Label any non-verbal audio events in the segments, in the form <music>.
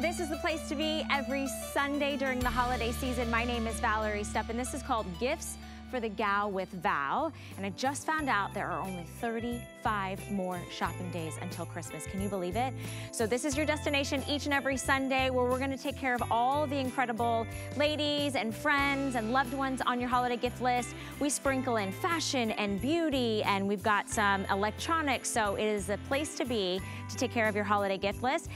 This is the place to be every Sunday during the holiday season. My name is Valerie Stup, and this is called Gifts for the Gal with Val. And I just found out there are only 35 more shopping days until Christmas. Can you believe it? So this is your destination each and every Sunday where we're gonna take care of all the incredible ladies and friends and loved ones on your holiday gift list. We sprinkle in fashion and beauty and we've got some electronics. So it is a place to be to take care of your holiday gift list.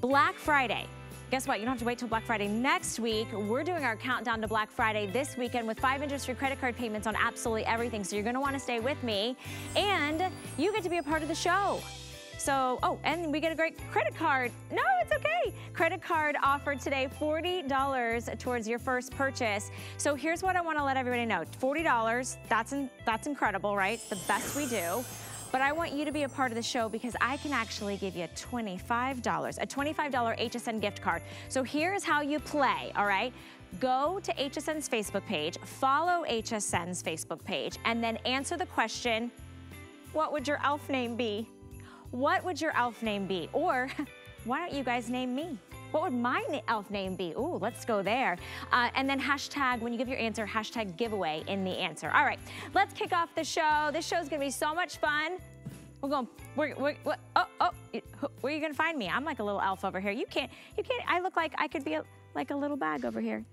Black Friday Guess what? You don't have to wait till Black Friday next week. We're doing our countdown to Black Friday this weekend with five interest-free credit card payments on absolutely everything. So you're gonna wanna stay with me. And you get to be a part of the show. So, oh, and we get a great credit card. No, it's okay. Credit card offered today, $40 towards your first purchase. So here's what I wanna let everybody know. $40, that's, in, that's incredible, right? The best we do. But I want you to be a part of the show because I can actually give you $25, a $25 HSN gift card. So here's how you play, all right? Go to HSN's Facebook page, follow HSN's Facebook page, and then answer the question, what would your elf name be? What would your elf name be? Or <laughs> why don't you guys name me? What would my elf name be? Ooh, let's go there. Uh, and then hashtag, when you give your answer, hashtag giveaway in the answer. All right, let's kick off the show. This show is gonna be so much fun. We're going, we're, we're, we're, oh, oh, where are you gonna find me? I'm like a little elf over here. You can't, you can't, I look like I could be a, like a little bag over here.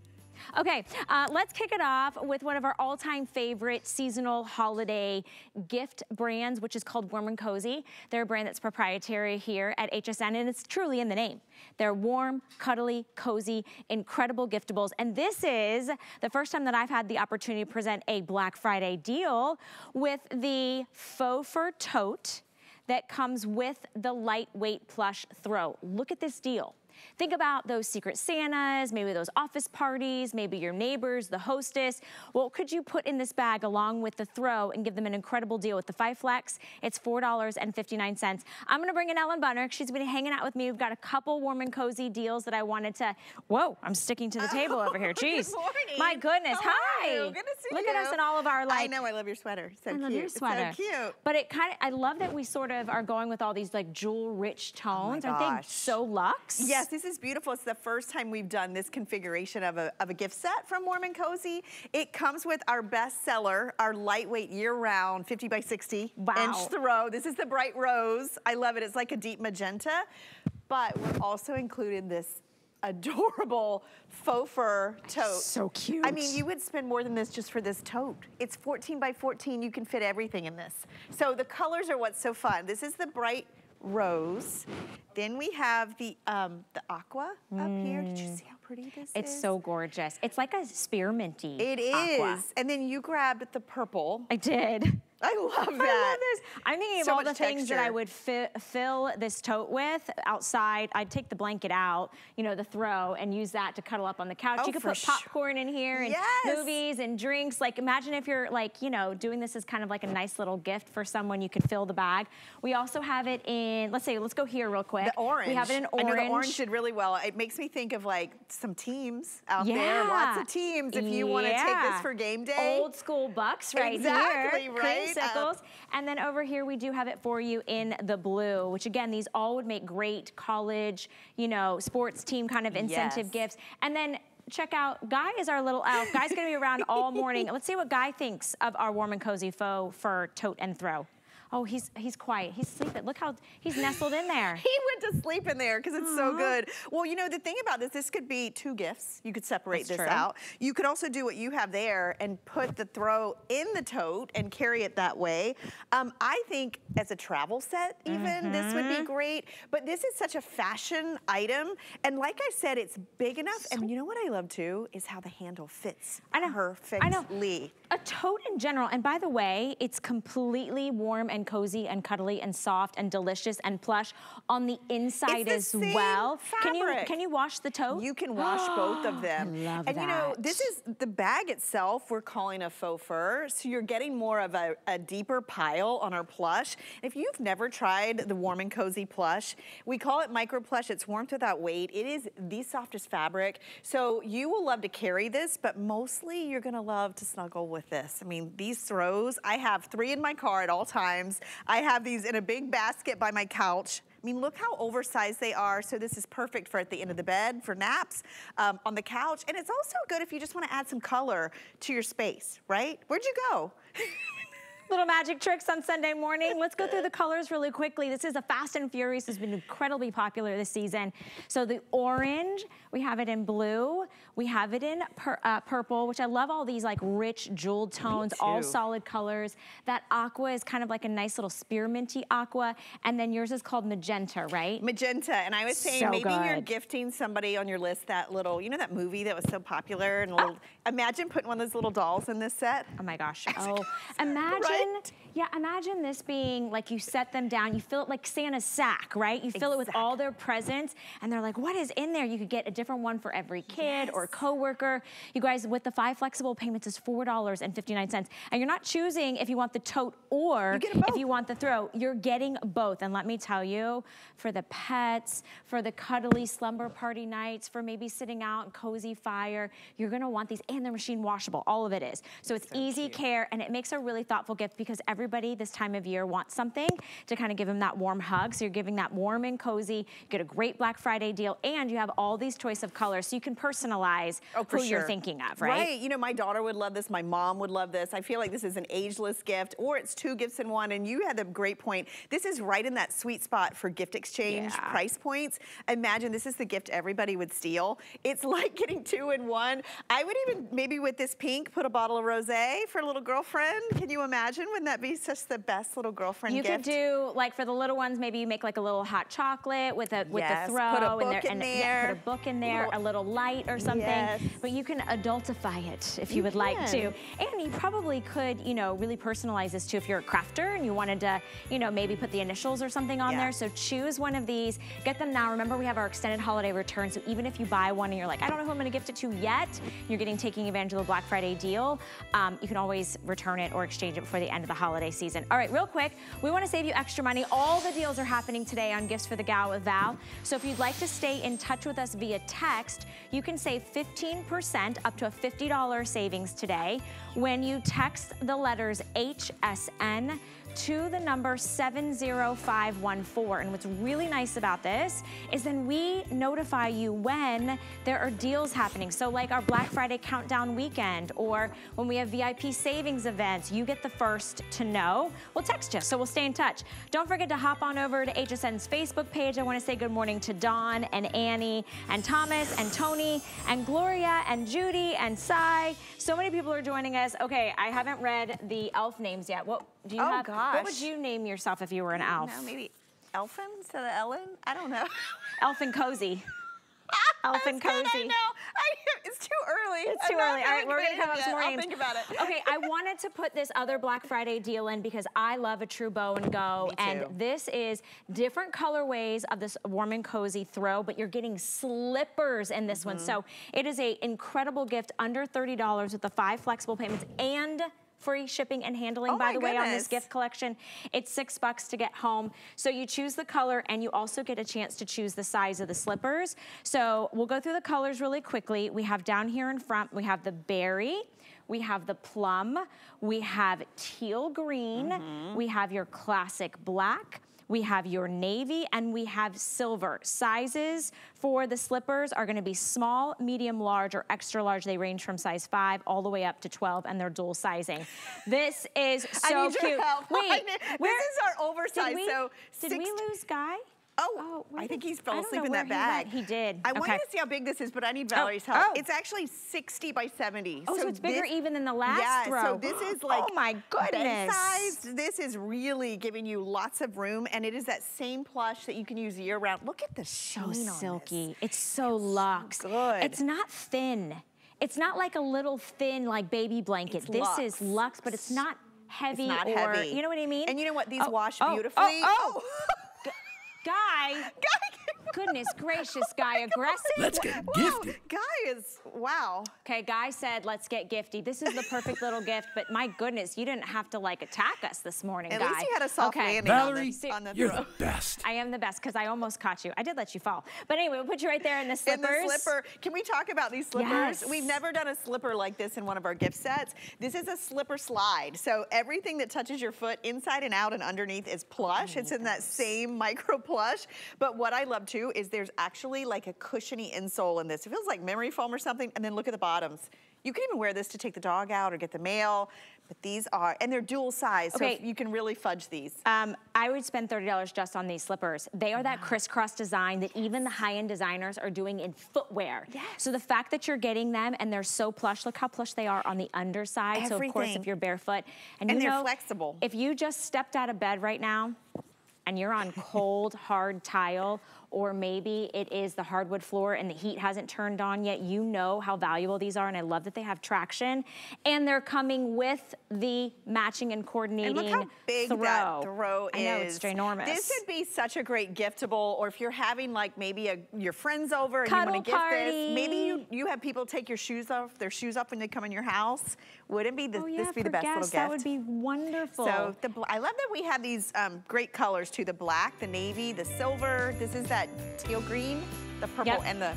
Okay, uh, let's kick it off with one of our all-time favorite seasonal holiday gift brands, which is called Warm and Cozy. They're a brand that's proprietary here at HSN, and it's truly in the name. They're warm, cuddly, cozy, incredible giftables. And this is the first time that I've had the opportunity to present a Black Friday deal with the faux fur tote that comes with the lightweight plush throw. Look at this deal. Think about those secret Santas, maybe those office parties, maybe your neighbors, the hostess. What could you put in this bag along with the throw and give them an incredible deal with the five flex? It's $4.59. I'm gonna bring in Ellen Bunner. She's been hanging out with me. We've got a couple warm and cozy deals that I wanted to, whoa, I'm sticking to the table over here. <laughs> Jeez. Good morning. My goodness, How hi. Good to see Look you. at us in all of our like. I know, I love your sweater. So I cute. love your sweater. So cute. But it kind of, I love that we sort of are going with all these like jewel rich tones. Oh Aren't they oh so luxe? Yes, this is beautiful. It's the first time we've done this configuration of a, of a gift set from Warm and Cozy. It comes with our best seller, our lightweight year-round 50 by 60 Wow. inch throw. This is the bright rose. I love it. It's like a deep magenta. But we're also included this adorable faux fur tote. So cute. I mean, you would spend more than this just for this tote. It's 14 by 14. You can fit everything in this. So the colors are what's so fun. This is the bright rose. Then we have the um, the aqua up here. Did you see how pretty this It's is? It's so gorgeous. It's like a spearminty It is. aqua. And then you grabbed the purple. I did. I love that. I love this. I'm thinking of all the much things that I would fi fill this tote with outside. I'd take the blanket out, you know, the throw, and use that to cuddle up on the couch. Oh, you could put sure. popcorn in here and Yes. movies and drinks. Like imagine if you're like, you know, doing this as kind of like a nice little gift for someone, you could fill the bag. We also have it in, let's say, let's go here real quick. The orange. We have it in orange. I know the orange did really well. It makes me think of like some teams out there. Lots of teams if you want to take this for game day. Old school bucks right Exactly, here. right? Creamsicles. Uh, and then over here we do have it for you in the blue, which again, these all would make great college, you know, sports team kind of incentive Yes. gifts. And then check out, Guy is our little elf. Guy's gonna be around all <laughs> morning. Let's see what Guy thinks of our warm and cozy faux fur tote and throw. Oh, he's he's quiet. He's sleeping. Look how he's nestled in there. <laughs> He went to sleep in there because it's so good. Well, you know, the thing about this, this could be two gifts. You could separate That's this true. out. You could also do what you have there and put the throw in the tote and carry it that way. Um, I think as a travel set, even, this would Mm-hmm. be great. But this is such a fashion item. And like I said, it's big enough. and you know what I love too? Is how the handle fits I know. perfectly. I know. A tote in general, and by the way, it's completely warm and cozy and cuddly and soft and delicious and plush on the inside the as well. Can you can you wash the tote? You can wash both of <gasps> them. I love and you know, this is the bag itself, we're calling a faux fur. So you're getting more of a, a deeper pile on our plush. If you've never tried the warm and cozy plush, we call it micro plush. It's warmth without weight. It is the softest fabric. So you will love to carry this, but mostly you're gonna love to snuggle with this. I mean, these throws, I have three in my car at all times. I have these in a big basket by my couch. I mean, look how oversized they are. So this is perfect for at the end of the bed, for naps, um, on the couch. And it's also good if you just wanna add some color to your space, right? Where'd you go? <laughs> Little magic tricks on Sunday morning. Let's go through the colors really quickly. This is a Fast and Furious has been incredibly popular this season. So the orange, we have it in blue. We have it in pur uh, purple, which I love all these like rich jeweled tones, all solid colors. That aqua is kind of like a nice little spearminty aqua. And then yours is called magenta, right? Magenta. And I was saying so maybe good. you're gifting somebody on your list that little, you know that movie that was so popular and little, oh. imagine putting one of those little dolls in this set. Oh my gosh. Oh, imagine right? Imagine, yeah, imagine this being like you set them down, you fill it like Santa's sack, right? You fill exactly. it with all their presents and they're like, what is in there? You could get a different one for every kid yes. or coworker. You guys, with the five flexible payments is $4.59. And you're not choosing if you want the tote or you if you want the throw. You're getting both. And let me tell you, for the pets, for the cuddly slumber party nights, for maybe sitting out and cozy fire, you're gonna want these and they're machine washable. All of it is. So it's so easy cute. care and it makes a really thoughtful gift because everybody this time of year wants something to kind of give them that warm hug. So you're giving that warm and cozy, you get a great Black Friday deal, and you have all these choice of colors so you can personalize oh, who sure. you're thinking of, right? Right, you know, my daughter would love this, my mom would love this. I feel like this is an ageless gift, or it's two gifts in one, and you had a great point. This is right in that sweet spot for gift exchange yeah. price points. Imagine this is the gift everybody would steal. It's <laughs> like getting two in one. I would even, maybe with this pink, put a bottle of rosé for a little girlfriend. Can you imagine? Wouldn't that be such the best little girlfriend you gift? You could do, like for the little ones, maybe you make like a little hot chocolate with a with yes, the throw. put a book and there, in and, there. Yeah, put a book in there, a little light or something. Yes. But you can adultify it if you, you would can. like to. And you probably could, you know, really personalize this too if you're a crafter and you wanted to, you know, maybe put the initials or something on yeah. there. So choose one of these, get them now. Remember we have our extended holiday return. So even if you buy one and you're like, I don't know who I'm gonna gift it to yet, you're getting taking advantage of the Black Friday deal, um, you can always return it or exchange it before the end of the holiday season. All right, real quick, we wanna save you extra money. All the deals are happening today on Gifts for the Gal with Val. So if you'd like to stay in touch with us via text, you can save 15% up to a $50 savings today when you text the letters HSN to the number 70514. And what's really nice about this is then we notify you when there are deals happening. So like our Black Friday countdown weekend or when we have VIP savings events, you get the first to know. We'll text you, so we'll stay in touch. Don't forget to hop on over to HSN's Facebook page. I wanna say good morning to Dawn and Annie and Thomas and Tony and Gloria and Judy and Cy. So many people are joining us. Okay, I haven't read the elf names yet. What do you oh, have? gosh. What would you name yourself if you were an elf? No, maybe Elfin instead of Ellen? I don't know. Elfin <laughs> Cozy. Elfin Cozy. I know. I, it's too early. It's too early. All right, we're gonna come up with more names. I'll think about it. okay, I <laughs> wanted to put this other Black Friday deal in because I love a true bow and go. And this is different colorways of this warm and cozy throw, but you're getting slippers in this mm -hmm. one. Mm-hmm. So it is a incredible gift under $30 with the five flexible payments and free shipping and handling, oh by the goodness. way, on this gift collection. It's six bucks to get home. So you choose the color and you also get a chance to choose the size of the slippers. So we'll go through the colors really quickly. We have down here in front, we have the berry, we have the plum, we have teal green, mm -hmm. we have your classic black, we have your navy, and we have silver. Sizes for the slippers are gonna be small, medium, large, or extra large. They range from size five all the way up to 12, and they're dual sizing. This is <laughs> so cute. <laughs> Wait, where, this is our oversized, did we, so Did we lose Guy? Oh, oh I think he's fell asleep in that bag. He, he, did. I okay. wanted to see how big this is, but I need Valerie's oh. help. Oh. It's actually 60 by 70. Oh, so, so it's bigger this, even than the last yeah, row. so this is oh like oh my goodness. sized. This is really giving you lots of room, and it is that same plush that you can use year round. Look at the sheen So silky. It's so luxe. So good. It's not thin. It's not like a little thin like baby blanket. It's this luxe. is luxe, but it's not heavy it's not or heavy. you know what I mean? And you know what? These oh, wash oh, oh beautifully. Oh, oh. <laughs> Guy. Guy. Goodness gracious, Guy, aggressive. Let's get Wow, gifted. Guy is, wow. Okay, Guy said, let's get gifty. This is the perfect little gift, but my goodness, you didn't have to like attack us this morning, At Guy. least you had a soft okay. landing on the, on the you're throw. the best. I am the best because I almost caught you. I did let you fall. But anyway, we'll put you right there in the slippers. In slippers. the slipper, can we talk about these slippers? Yes. We've never done a slipper like this in one of our gift sets. This is a slipper slide. So everything that touches your foot inside and out and underneath is plush. It's in that same micro plush. But what I love too is there's actually like a cushiony insole in this. It feels like memory foam or something. And then look at the bottoms. You can even wear this to take the dog out or get the mail. But these are, and they're dual size. So you can really fudge these. Um, I would spend $30 just on these slippers. They are that crisscross design that even the high-end designers are doing in footwear. Yes. So the fact that you're getting them and they're so plush, look how plush they are on the underside. Everything. So of course, if you're barefoot. And you they're know, flexible. If you just stepped out of bed right now and you're on cold, hard tile, or maybe it is the hardwood floor and the heat hasn't turned on yet, you know how valuable these are. And I love that they have traction. And they're coming with the matching and coordinating And look how big throw. that throw I know, it's ginormous. This would be such a great giftable, or if you're having like maybe a, your friends over and Cuddle you want to gift this, maybe you, you have people take your shoes off, their shoes off when they come in your house. Wouldn't be the, oh, yeah, this be the best guests, little gift? that would be wonderful. So the, I love that we have these um, great colors too, the black, the navy, the silver. This is that teal green, the purple, Yep. and the,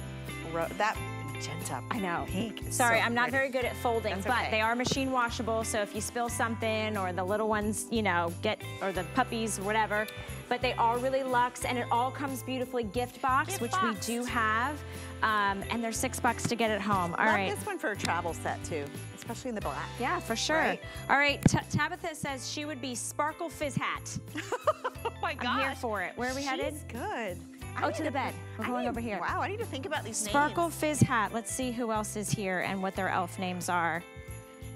that magenta I know. pink. Sorry, so I'm not pretty. very good at folding, That's but they are machine washable. So if you spill something or the little ones, you know, get, or the puppies, whatever, but they are really luxe and it all comes beautifully gift box, Gift which boxed. we do have. Um, and they're six bucks to get it home. All love right. this one for a travel set too, especially in the black. Yeah, for sure. Right. All right, Ta- Tabitha says she would be Sparkle Fizz Hat. <laughs> Oh my gosh. I'm here for it. Where are we headed? She's good. Oh, to the bed. We're I going need- over here. Wow, I need to think about these Sparkle names. Fizz Hat. Let's see who else is here and what their elf names are.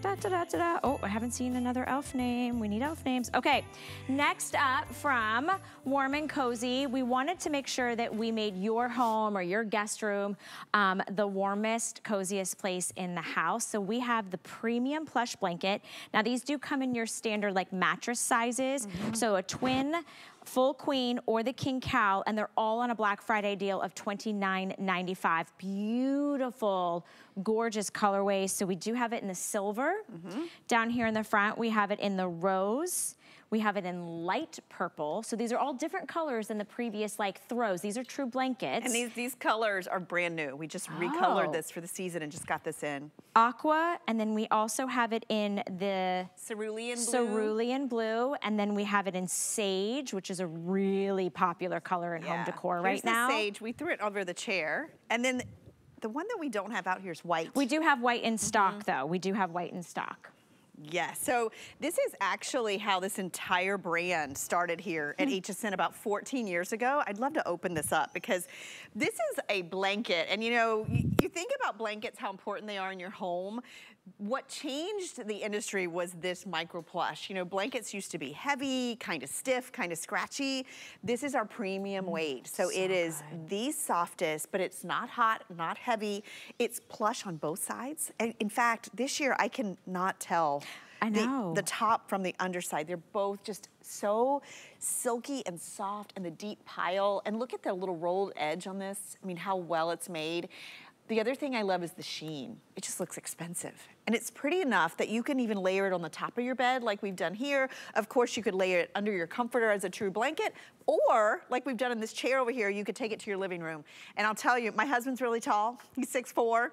Da, da, da, da, da. Oh, I haven't seen another elf name. We need elf names. Okay, next up from Warm and Cozy, we wanted to make sure that we made your home or your guest room um, the warmest, coziest place in the house. So we have the premium plush blanket. Now these do come in your standard like mattress sizes. So a twin, full queen or the king cow and they're all on a black friday deal of $29.95 beautiful gorgeous colorways. So we do have it in the silver mm-hmm. down here in the front. We have it in the rose we have it in light purple so these are all different colors than the previous like throws these are true blankets And these these colors are brand new. We just recolored Oh. this for the season and just got this in. aqua and then we also have it in the Cerulean blue. cerulean blue and then we have it in sage which is a really popular color in home Yeah. decor Here's right the now sage. We threw it over the chair. And then the one that we don't have out here is white. We do have white in stock, mm-hmm. though. We do have white in stock. Yes. So this is actually how this entire brand started here at hmm. HSN about 14 years ago. I'd love to open this up because this is a blanket. And you know, you, you think about blankets, how important they are in your home. What changed the industry was this micro plush. You know, blankets used to be heavy, kind of stiff, kind of scratchy. This is our premium mm, weight. So, it is the softest, but it's not hot, not heavy. It's plush on both sides. And in fact, this year I cannot tell I the- know. The, top from the underside. They're both just so silky and soft and the deep pile. And look at the little rolled edge on this. I mean, how well it's made. The other thing I love is the sheen. It just looks expensive. And it's pretty enough that you can even layer it on the top of your bed like we've done here. Of course, you could layer it under your comforter as a true blanket, or like we've done in this chair over here, you could take it to your living room. And I'll tell you, my husband's really tall. He's 6'4".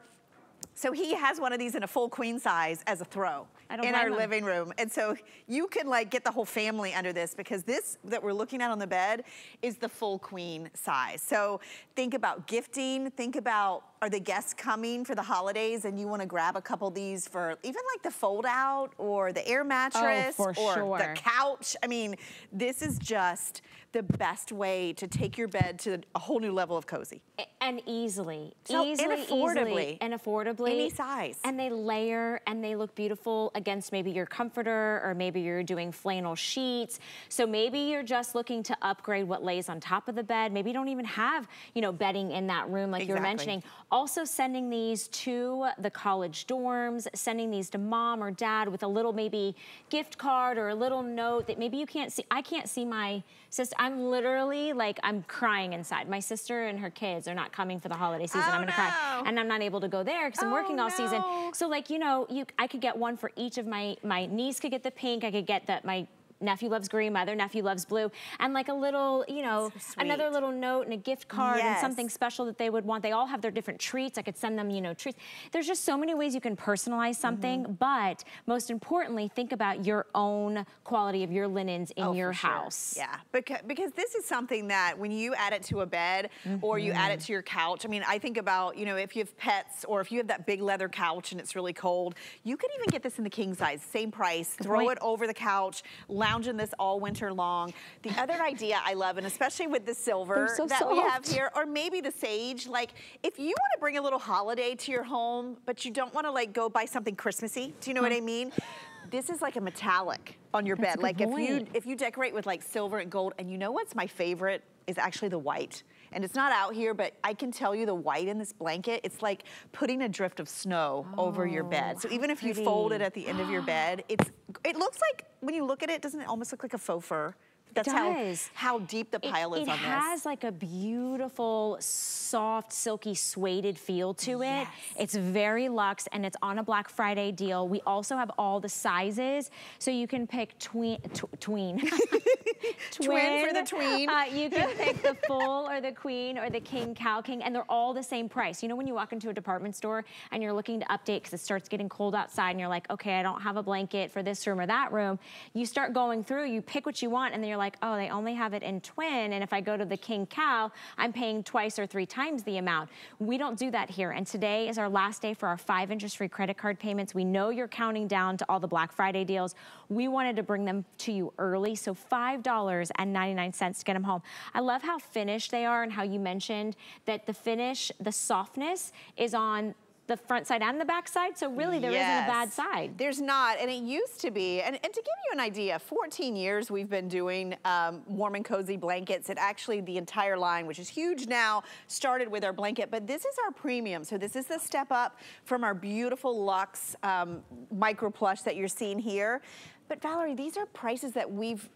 So he has one of these in a full queen size as a throw in our him. living room. And so you can like get the whole family under this because this that we're looking at on the bed is the full queen size. So think about gifting, think about are the guests coming for the holidays and you want to grab a couple of these for even like the fold out or the air mattress Oh, for or sure. the couch. I mean, this is just the best way to take your bed to a whole new level of cozy. And easily, So- and easily, affordably. easily, and affordably. Any size. And they layer and they look beautiful. against maybe your comforter or maybe you're doing flannel sheets. So maybe you're just looking to upgrade what lays on top of the bed. Maybe you don't even have, you know, bedding in that room like exactly. you were mentioning. Also sending these to the college dorms, sending these to mom or dad with a little maybe gift card or a little note that maybe you can't see. I can't see my sister. I'm literally like, I'm crying inside. My sister and her kids are not coming for the holiday season. Oh, I'm gonna no. cry. And I'm not able to go there because I'm oh, working oh, all no. season. So like, you know, you I could get one for each of my, my niece could get the pink, I could get that my nephew loves green, my other nephew loves blue, and like a little, you know, so another little note and a gift card yes. and something special that they would want. They all have their different treats. I could send them, you know, treats. There's just so many ways you can personalize something, mm -hmm. but most importantly, think about your own quality of your linens in oh, your sure. house. Yeah, because, because this is something that when you add it to a bed mm -hmm. or you add it to your couch, I mean, I think about, you know, if you have pets or if you have that big leather couch and it's really cold, you could even get this in the king size, same price, Good throw point. it over the couch, lounge in this all winter long. The other idea I love, and especially with the silver so that soft. we have here, or maybe the sage, like if you want to bring a little holiday to your home, but you don't want to like go buy something Christmassy, do you know what I mean? This is like a metallic on your That's bed. Like point. if you if you decorate with like silver and gold, and you know what's my favorite is actually the white. And it's not out here, but I can tell you the white in this blanket, it's like putting a drift of snow oh, over your oh, bed. So even if pretty. you fold it at the end of your bed, it's it looks like, when you look at it, doesn't it almost look like a faux fur? That's how, how deep the pile it, is it on this. It has like a beautiful, soft, silky, sueded feel to it. Yes. It's very luxe and it's on a Black Friday deal. We also have all the sizes, so you can pick tween. Tw tween. <laughs> twin for the tween. Uh, you can <laughs> pick the full or the queen or the king, Cal king, and they're all the same price. You know when you walk into a department store and you're looking to update because it starts getting cold outside and you're like, okay, I don't have a blanket for this room or that room. You start going through, you pick what you want, and then you're like, oh, they only have it in twin, and if I go to the king cow, I'm paying twice or three times the amount. We don't do that here, and today is our last day for our five interest-free credit card payments. We know you're counting down to all the Black Friday deals. We wanted to bring them to you early, so $5.99 to get them home. I love how finished they are and how you mentioned that the finish, the softness is on the front side and the back side. So really there yes. not a bad side. There's not, and it used to be. And, and to give you an idea, 14 years we've been doing um, warm and cozy blankets. It actually, the entire line, which is huge now, started with our blanket, but this is our premium. So this is the step up from our beautiful luxe um, micro plush that you're seeing here. But Valerie, these are prices that we've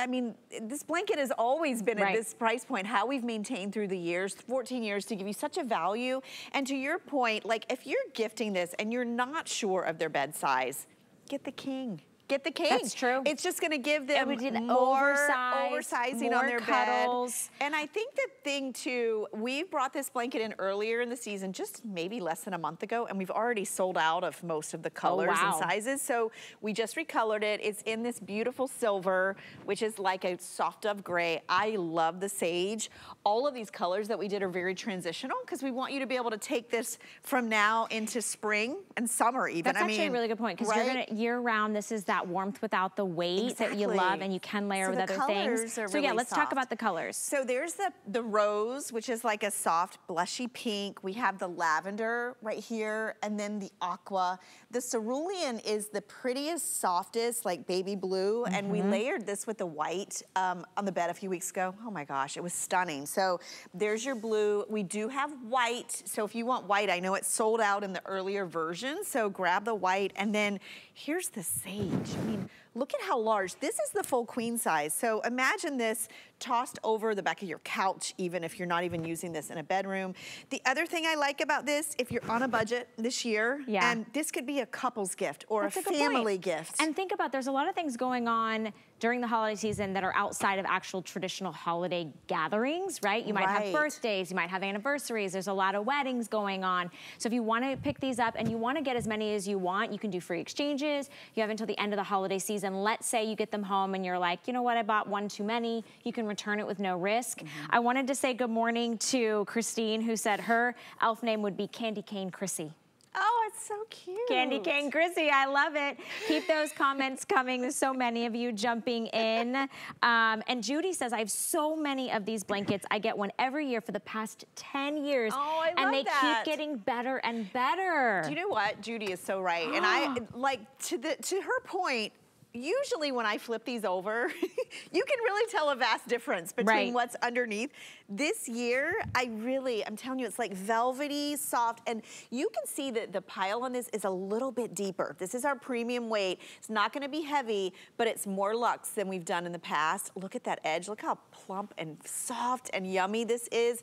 I mean, this blanket has always been right. at this price point, how we've maintained through the years, 14 years to give you such a value. And to your point, like if you're gifting this and you're not sure of their bed size, get the king get the king. That's true. It's just going to give them more oversizing more on their cuddles. bed. And I think the thing too, we brought this blanket in earlier in the season, just maybe less than a month ago, and we've already sold out of most of the Oh, colors wow. and sizes. So we just recolored it. It's in this beautiful silver, which is like a soft dove gray. I love the sage. All of these colors that we did are very transitional because we want you to be able to take this from now into spring and summer even. That's I actually mean, a really good point because right? you're gonna year round. This is that warmth without the weight exactly. that you love, and you can layer so with other things. so really yeah, let's soft. talk about the colors. So there's the the rose, which is like a soft blushy pink. We have the lavender right here, and then the aqua. The cerulean is the prettiest, softest, like baby blue, mm -hmm. and we Mm-hmm. layered this with the white um, on the bed a few weeks ago. Oh my gosh, it was stunning. So there's your blue. We do have white, so if you want white, I know it's sold out in the earlier version, so grab the white, and then here's the sage. I mean, look at how large. This is the full queen size. So imagine this tossed over the back of your couch, even if you're not even using this in a bedroom. The other thing I like about this, if you're on a budget this year, yeah. and this could be a couple's gift or That's a, a family gift. And think about, there's a lot of things going on during the holiday season that are outside of actual traditional holiday gatherings, right? You might right. have birthdays, you might have anniversaries, there's a lot of weddings going on. So if you wanna pick these up and you wanna get as many as you want, you can do free exchanges. You have until the end of the holiday season. Let's say you get them home and you're like, you know what, I bought one too many. You can return it with no risk. Mm -hmm. I wanted to say good morning to Christine who said her elf name would be Candy Cane Chrissy. Oh, it's so cute. Candy Cane Chrissy, I love it. Keep those comments coming. There's so many of you jumping in. <laughs> Um, and Judy says, I have so many of these blankets. I get one every year for the past 10 years. Oh, I And they that. keep getting better and better. Do you know what? Judy is so right. and I, <gasps> like, to, the, to her point, usually when I flip these over, <laughs> you can really tell a vast difference between Right. what's underneath. This year, I really, I'm telling you, it's like velvety, soft, and you can see that the pile on this is a little bit deeper. This is our premium weight. It's not gonna be heavy, but it's more luxe than we've done in the past. Look at that edge. Look how plump and soft and yummy this is.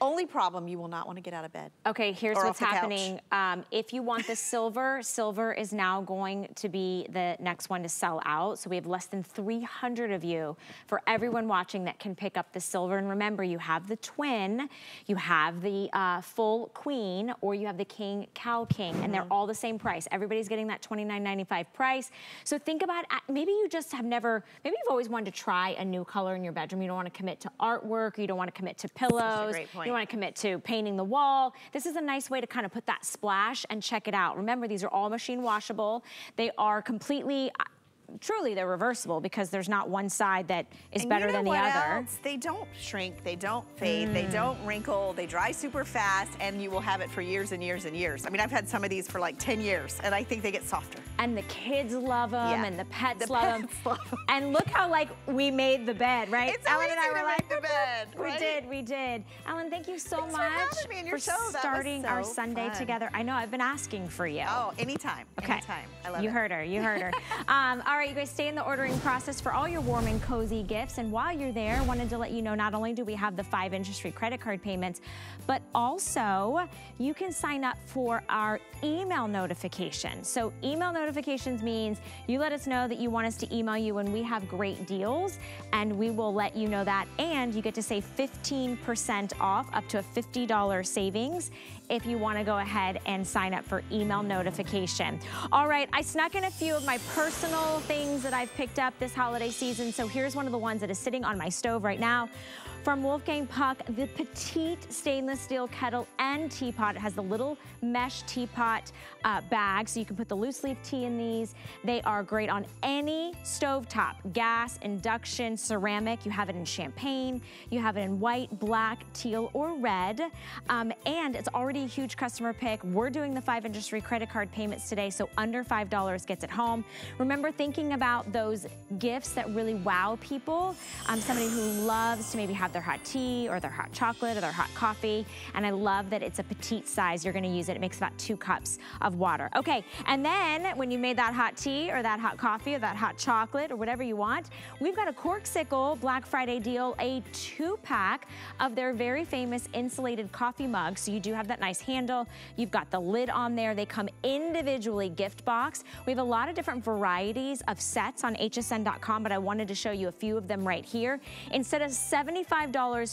Only problem, you will not wanna get out of bed. Okay, here's what's off the couch. happening. Um, if you want the silver, silver is now going to be the next one to sell out. So we have less than 300 of you for everyone watching that can pick up the silver. And remember, you have the twin, you have the uh, full queen, or you have the king, Cal king, and Mm-hmm. they're all the same price. Everybody's getting that $29.95 price. So think about, uh, maybe you just have never, maybe you've always wanted to try a new color in your bedroom. You don't want to commit to artwork, you don't want to commit to pillows, great point. You want to commit to painting the wall. This is a nice way to kind of put that splash and check it out. Remember, these are all machine washable. They are completely, uh, truly, they're reversible because there's not one side that is And better you know than the other. Else? They don't shrink, they don't fade, Mm. they don't wrinkle, they dry super fast, and you will have it for years and years and years. I mean, I've had some of these for like 10 years, and I think they get softer. And the kids love them, Yeah. and the pets The love pets them. love 'em. And look how like we made the bed, right? It's Ellen and I were like, the bed, we right? did, we did. Ellen, thank you so Thanks much having me your for was starting our Sunday fun. together. I know I've been asking for you. Oh, anytime, Okay. anytime. I love you it. heard her. You heard her. <laughs> um, all right, you guys stay in the ordering process for all your warm and cozy gifts. And while you're there, wanted to let you know not only do we have the five interest free credit card payments, but also you can sign up for our email notification. So email notifications means you let us know that you want us to email you when we have great deals, and we will let you know that. And you get to save 15% off, up to a $50 savings if you want to go ahead and sign up for email notification. All right, I snuck in a few of my personal things that I've picked up this holiday season. So here's one of the ones that is sitting on my stove right now. From Wolfgang Puck, the petite stainless steel kettle and teapot. It has the little mesh teapot uh, bag, so you can put the loose leaf tea in these. They are great on any stovetop, gas, induction, ceramic. You have it in champagne, you have it in white, black, teal, or red. Um, and it's already a huge customer pick. We're doing the five industry credit card payments today, so under $5 gets it home. Remember thinking about those gifts that really wow people. Um, somebody who loves to maybe have their hot tea or their hot chocolate or their hot coffee. And I love that it's a petite size. You're gonna use it. It makes about two cups of water. Okay, and then when you made that hot tea or that hot coffee or that hot chocolate or whatever you want, we've got a Corksicle Black Friday deal, a two pack of their very famous insulated coffee mugs. So you do have that nice handle. You've got the lid on there. They come individually gift box. We have a lot of different varieties of sets on hsn.com, but I wanted to show you a few of them right here. Instead of $75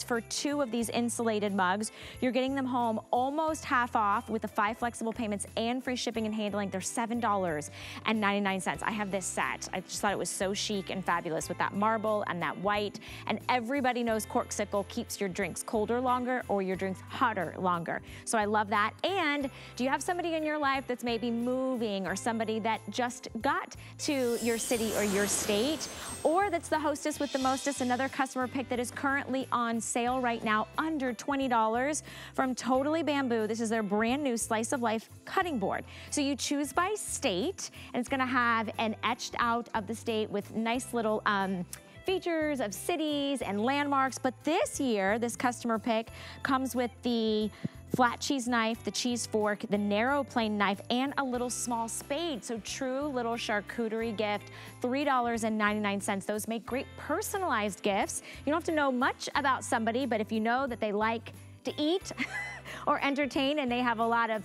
for two of these insulated mugs, you're getting them home almost half off with the five flexible payments and free shipping and handling. They're $7.99. I have this set. I just thought it was so chic and fabulous with that marble and that white. And everybody knows Corksicle keeps your drinks colder longer or your drinks hotter longer. So I love that. And do you have somebody in your life that's maybe moving or somebody that just got to your city or your state or that's the hostess with the mostest, another customer pick that is currently on sale right now under $20 from Totally Bamboo. This is their brand new Slice of Life cutting board. So you choose by state and it's gonna have an etched out of the state with nice little um, features of cities and landmarks. But this year, this customer pick comes with the flat cheese knife, the cheese fork, the narrow plane knife, and a little small spade. So true little charcuterie gift, $3.99. Those make great personalized gifts. You don't have to know much about somebody, but if you know that they like to eat <laughs> or entertain and they have a lot of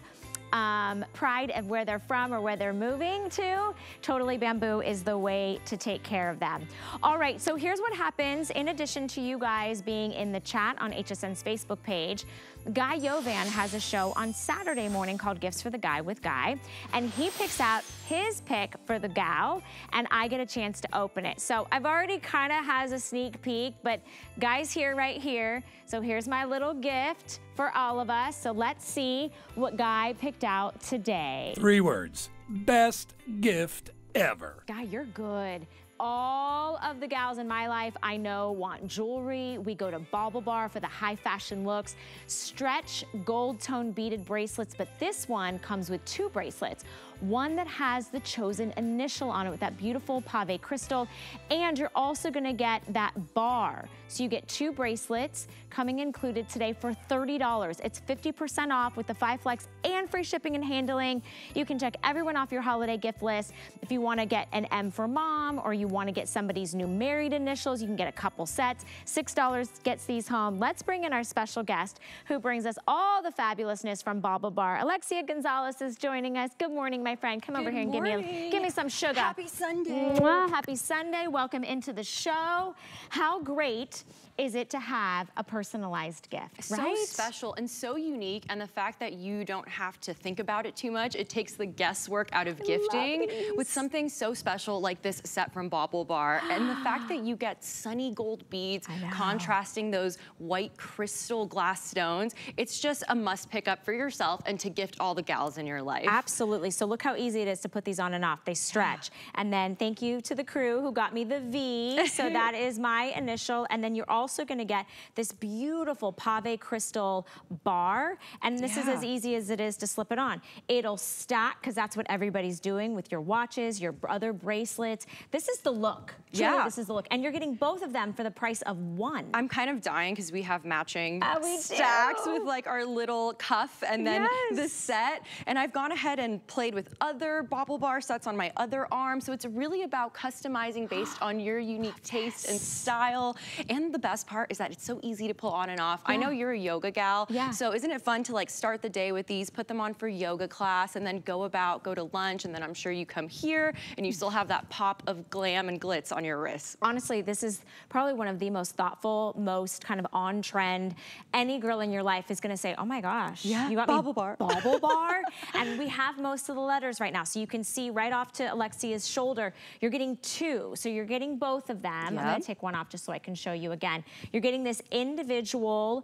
um, pride of where they're from or where they're moving to, Totally Bamboo is the way to take care of them. All right, so here's what happens in addition to you guys being in the chat on HSN's Facebook page. Guy Yovan has a show on Saturday morning called Gifts for the Guy with Guy, and he picks out his pick for the gal, and I get a chance to open it. So I've already kind of has a sneak peek, but Guy's here right here. So here's my little gift for all of us. So let's see what Guy picked picked out today? Three words. Best gift ever. Guy, you're good all of the gals in my life I know want jewelry. We go to BaubleBar for the high fashion looks. Stretch gold tone beaded bracelets, but this one comes with two bracelets one that has the chosen initial on it with that beautiful pave crystal. And you're also gonna get that bar. So you get two bracelets coming included today for $30. It's 50% off with the five flex and free shipping and handling. You can check everyone off your holiday gift list. If you wanna get an M for mom or you wanna get somebody's new married initials, you can get a couple sets. $6 gets these home. Let's bring in our special guest who brings us all the fabulousness from BaubleBar. Alexia Gonzalez is joining us. Good morning, my friend. Come Good over here and give me, a, give me some sugar. Happy Sunday. Mwah, happy Sunday. Welcome into the show. How great it is it to have a personalized gift, so right? So special and so unique. And the fact that you don't have to think about it too much, it takes the guesswork out of I gifting with something so special like this set from Bauble BaubleBar. and the fact that you get sunny gold beads contrasting those white crystal glass stones, it's just a must pick up for yourself and to gift all the gals in your life. Absolutely. So look how easy it is to put these on and off. They stretch. <sighs> And then thank you to the crew who got me the V. So that <laughs> is my initial. And then you're also also gonna get this beautiful pave crystal bar. And this yeah. is as easy as it is to slip it on. It'll stack, because that's what everybody's doing with your watches, your other bracelets. This is the look. Truly, yeah. this is the look. And you're getting both of them for the price of one. I'm kind of dying because we have matching uh, we stacks do. with like our little cuff and then yes. the set. And I've gone ahead and played with other Bauble BaubleBar sets on my other arm. So it's really about customizing based <gasps> on your unique taste and style. And the best best part is that it's so easy to pull on and off. Yeah. I know you're a yoga gal, yeah. so isn't it fun to like start the day with these, put them on for yoga class, and then go about, go to lunch, and then I'm sure you come here and you still have that pop of glam and glitz on your wrist. Honestly, this is probably one of the most thoughtful, most kind of on trend. Any girl in your life is gonna say, oh my gosh, yeah, you got Bobble me Bar. BaubleBar? <laughs> and we have most of the letters right now. So you can see right off to Alexia's shoulder, you're getting two. So you're getting both of them. Yep. I'm gonna take one off just so I can show you again. You're getting this individual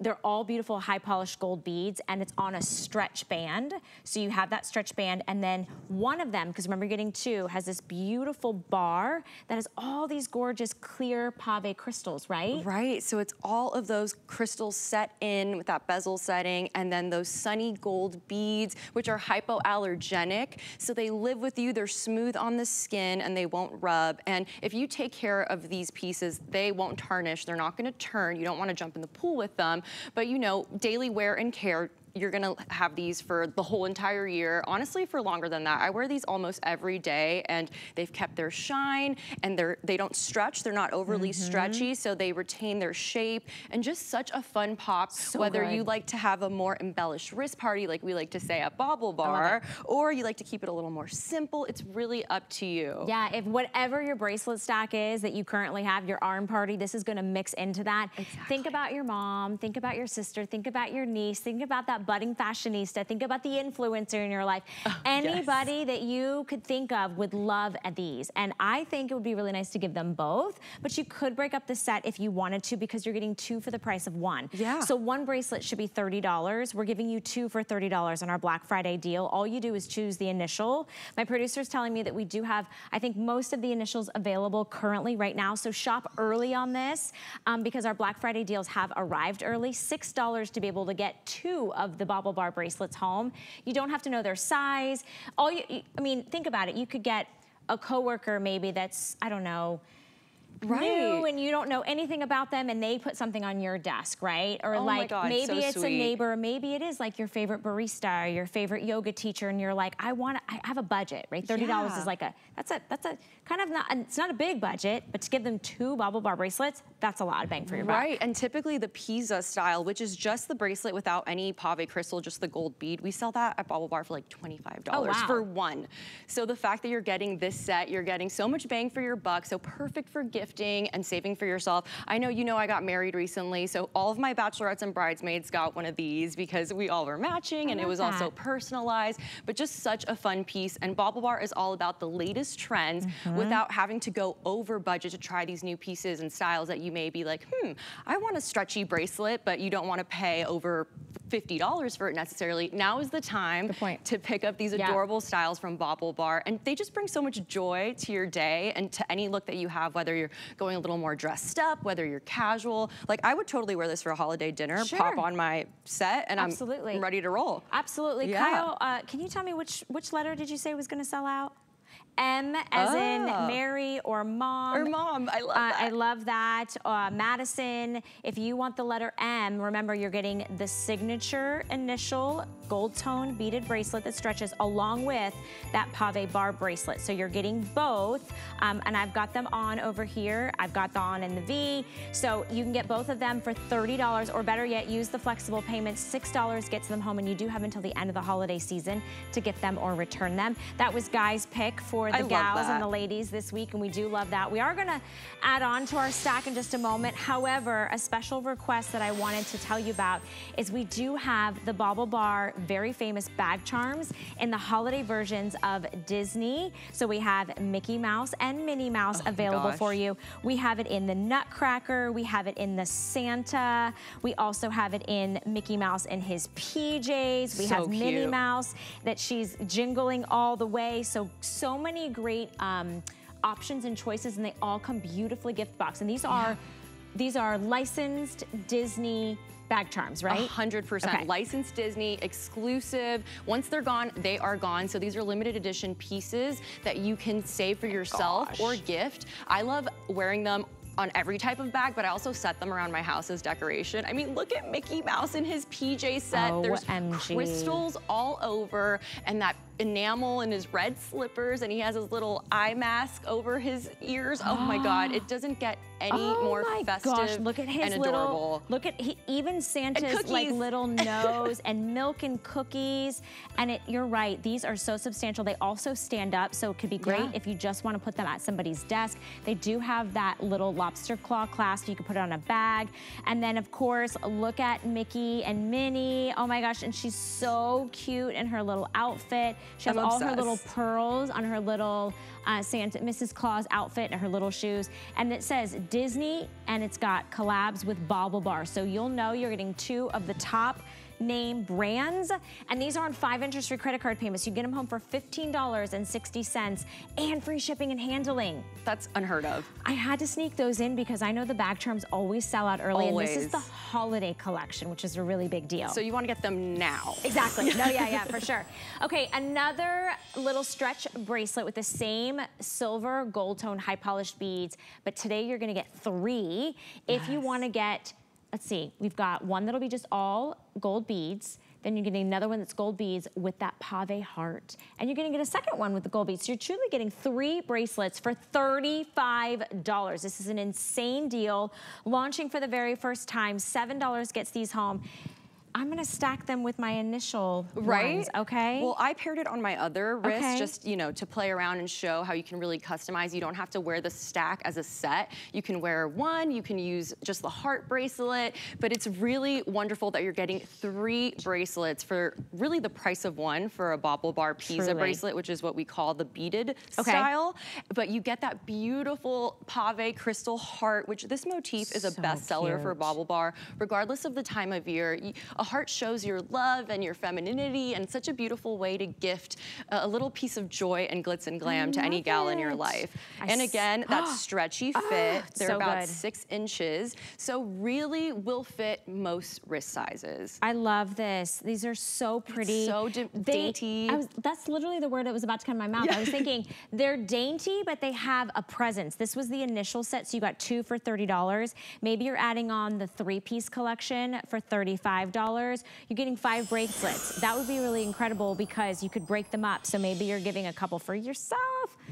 they're all beautiful high polished gold beads and it's on a stretch band. So you have that stretch band and then one of them, because remember you're getting two, has this beautiful bar that has all these gorgeous clear pave crystals, right? Right, so it's all of those crystals set in with that bezel setting and then those sunny gold beads, which are hypoallergenic. So they live with you, they're smooth on the skin and they won't rub. And if you take care of these pieces, they won't tarnish, they're not gonna turn. You don't wanna jump in the pool with them. But you know, daily wear and care you're gonna have these for the whole entire year. Honestly, for longer than that. I wear these almost every day and they've kept their shine and they're, they don't stretch. They're not overly mm -hmm. stretchy, so they retain their shape and just such a fun pop. So whether good. you like to have a more embellished wrist party, like we like to say at BaubleBar, or you like to keep it a little more simple, it's really up to you. Yeah, if whatever your bracelet stack is that you currently have, your arm party, this is gonna mix into that. Exactly. Think about your mom, think about your sister, think about your niece, think about that budding fashionista. Think about the influencer in your life. Oh, Anybody yes. that you could think of would love these. And I think it would be really nice to give them both, but you could break up the set if you wanted to because you're getting two for the price of one. Yeah. So one bracelet should be $30. We're giving you two for $30 on our Black Friday deal. All you do is choose the initial. My producer's telling me that we do have, I think, most of the initials available currently right now. So shop early on this um, because our Black Friday deals have arrived early. $6 to be able to get two of the BaubleBar bracelets home. You don't have to know their size. All you, I mean, think about it. You could get a coworker maybe that's, I don't know, right. new and you don't know anything about them and they put something on your desk, right? Or oh like God, maybe so it's sweet. a neighbor, maybe it is like your favorite barista or your favorite yoga teacher and you're like, I want to, I have a budget, right? $30 yeah. is like a, that's a, that's a kind of not, it's not a big budget, but to give them two BaubleBar bracelets, that's a lot of bang for your buck. Right, and typically the Pisa style, which is just the bracelet without any pave crystal, just the gold bead, we sell that at BaubleBar for like $25 oh, wow. for one. So the fact that you're getting this set, you're getting so much bang for your buck, so perfect for and saving for yourself. I know you know I got married recently, so all of my bachelorettes and bridesmaids got one of these because we all were matching and it was that. also personalized, but just such a fun piece. And Bauble BaubleBar is all about the latest trends mm -hmm. without having to go over budget to try these new pieces and styles that you may be like, hmm, I want a stretchy bracelet, but you don't want to pay over $50 for it necessarily. Now is the time to pick up these yeah. adorable styles from Bauble Bar. And they just bring so much joy to your day and to any look that you have, whether you're going a little more dressed up, whether you're casual. Like I would totally wear this for a holiday dinner, sure. pop on my set, and Absolutely. I'm ready to roll. Absolutely. Yeah. Kyle, uh, can you tell me which, which letter did you say was gonna sell out? M as oh. in Mary or mom. Or mom, I love uh, that. I love that. Uh, Madison, if you want the letter M, remember you're getting the signature initial gold tone beaded bracelet that stretches along with that pave bar bracelet. So you're getting both, um, and I've got them on over here. I've got the on and the V. So you can get both of them for $30, or better yet, use the flexible payments. $6 gets them home, and you do have until the end of the holiday season to get them or return them. That was Guy's pick for the I gals and the ladies this week, and we do love that. We are gonna add on to our stack in just a moment. However, a special request that I wanted to tell you about is we do have the Bauble Bar very famous bag charms in the holiday versions of Disney. So we have Mickey Mouse and Minnie Mouse oh available for you. We have it in the Nutcracker. We have it in the Santa. We also have it in Mickey Mouse and his PJs. We so have cute. Minnie Mouse that she's jingling all the way. So, so many great um, options and choices and they all come beautifully gift box. And these are, yeah. these are licensed Disney bag charms, right? 100%. Okay. Licensed Disney, exclusive. Once they're gone, they are gone. So these are limited edition pieces that you can save for yourself Gosh. or gift. I love wearing them on every type of bag, but I also set them around my house as decoration. I mean, look at Mickey Mouse in his PJ set. Oh, There's crystals all over and that enamel in his red slippers and he has his little eye mask over his ears. Oh my God, it <gasps> doesn't get any oh more festive gosh, look at his and little, Look at he, even Santa's like little <laughs> nose and milk and cookies. And it, you're right, these are so substantial. They also stand up, so it could be great yeah. if you just want to put them at somebody's desk. They do have that little lobster claw clasp. You can put it on a bag. And then of course, look at Mickey and Minnie. Oh my gosh, and she's so cute in her little outfit. She has I'm all obsessed. her little pearls on her little uh, Santa, Mrs. Claus outfit and her little shoes. And it says Disney and it's got collabs with BaubleBar. So you'll know you're getting two of the top name brands. And these are on five interest-free credit card payments. You get them home for $15.60 and free shipping and handling. That's unheard of. I had to sneak those in because I know the bag charms always sell out early. Always. And this is the holiday collection, which is a really big deal. So you want to get them now. Exactly. no, yeah, yeah, <laughs> for sure. Okay, another little stretch bracelet with the same silver gold tone high polished beads. But today you're going to get three. Yes. If you want to get let's see, we've got one that'll be just all gold beads. Then you're getting another one that's gold beads with that pave heart. And you're gonna get a second one with the gold beads. So you're truly getting three bracelets for $35. This is an insane deal. Launching for the very first time, $7 gets these home. I'm gonna stack them with my initial right? Ones, okay? Well, I paired it on my other wrist okay. just, you know, to play around and show how you can really customize. You don't have to wear the stack as a set. You can wear one, you can use just the heart bracelet, but it's really wonderful that you're getting three bracelets for really the price of one for a BaubleBar Pisa Truly. bracelet, which is what we call the beaded okay. style. But you get that beautiful pave crystal heart, which this motif is a so bestseller for BaubleBar, regardless of the time of year. A heart shows your love and your femininity and such a beautiful way to gift a, little piece of joy and glitz and glam to any gal it. in your life. I and again, that <gasps> stretchy ah, fit, they're so about good. six inches, so really will fit most wrist sizes. I love this. These are so pretty. It's so they, dainty. Was, that's literally the word that was about to come to my mouth. Yeah. I was thinking, <laughs> they're dainty, but they have a presence. This was the initial set, so you got two for $30. Maybe you're adding on the three-piece collection for $35 you're getting five bracelets. That would be really incredible because you could break them up. So maybe you're giving a couple for yourself.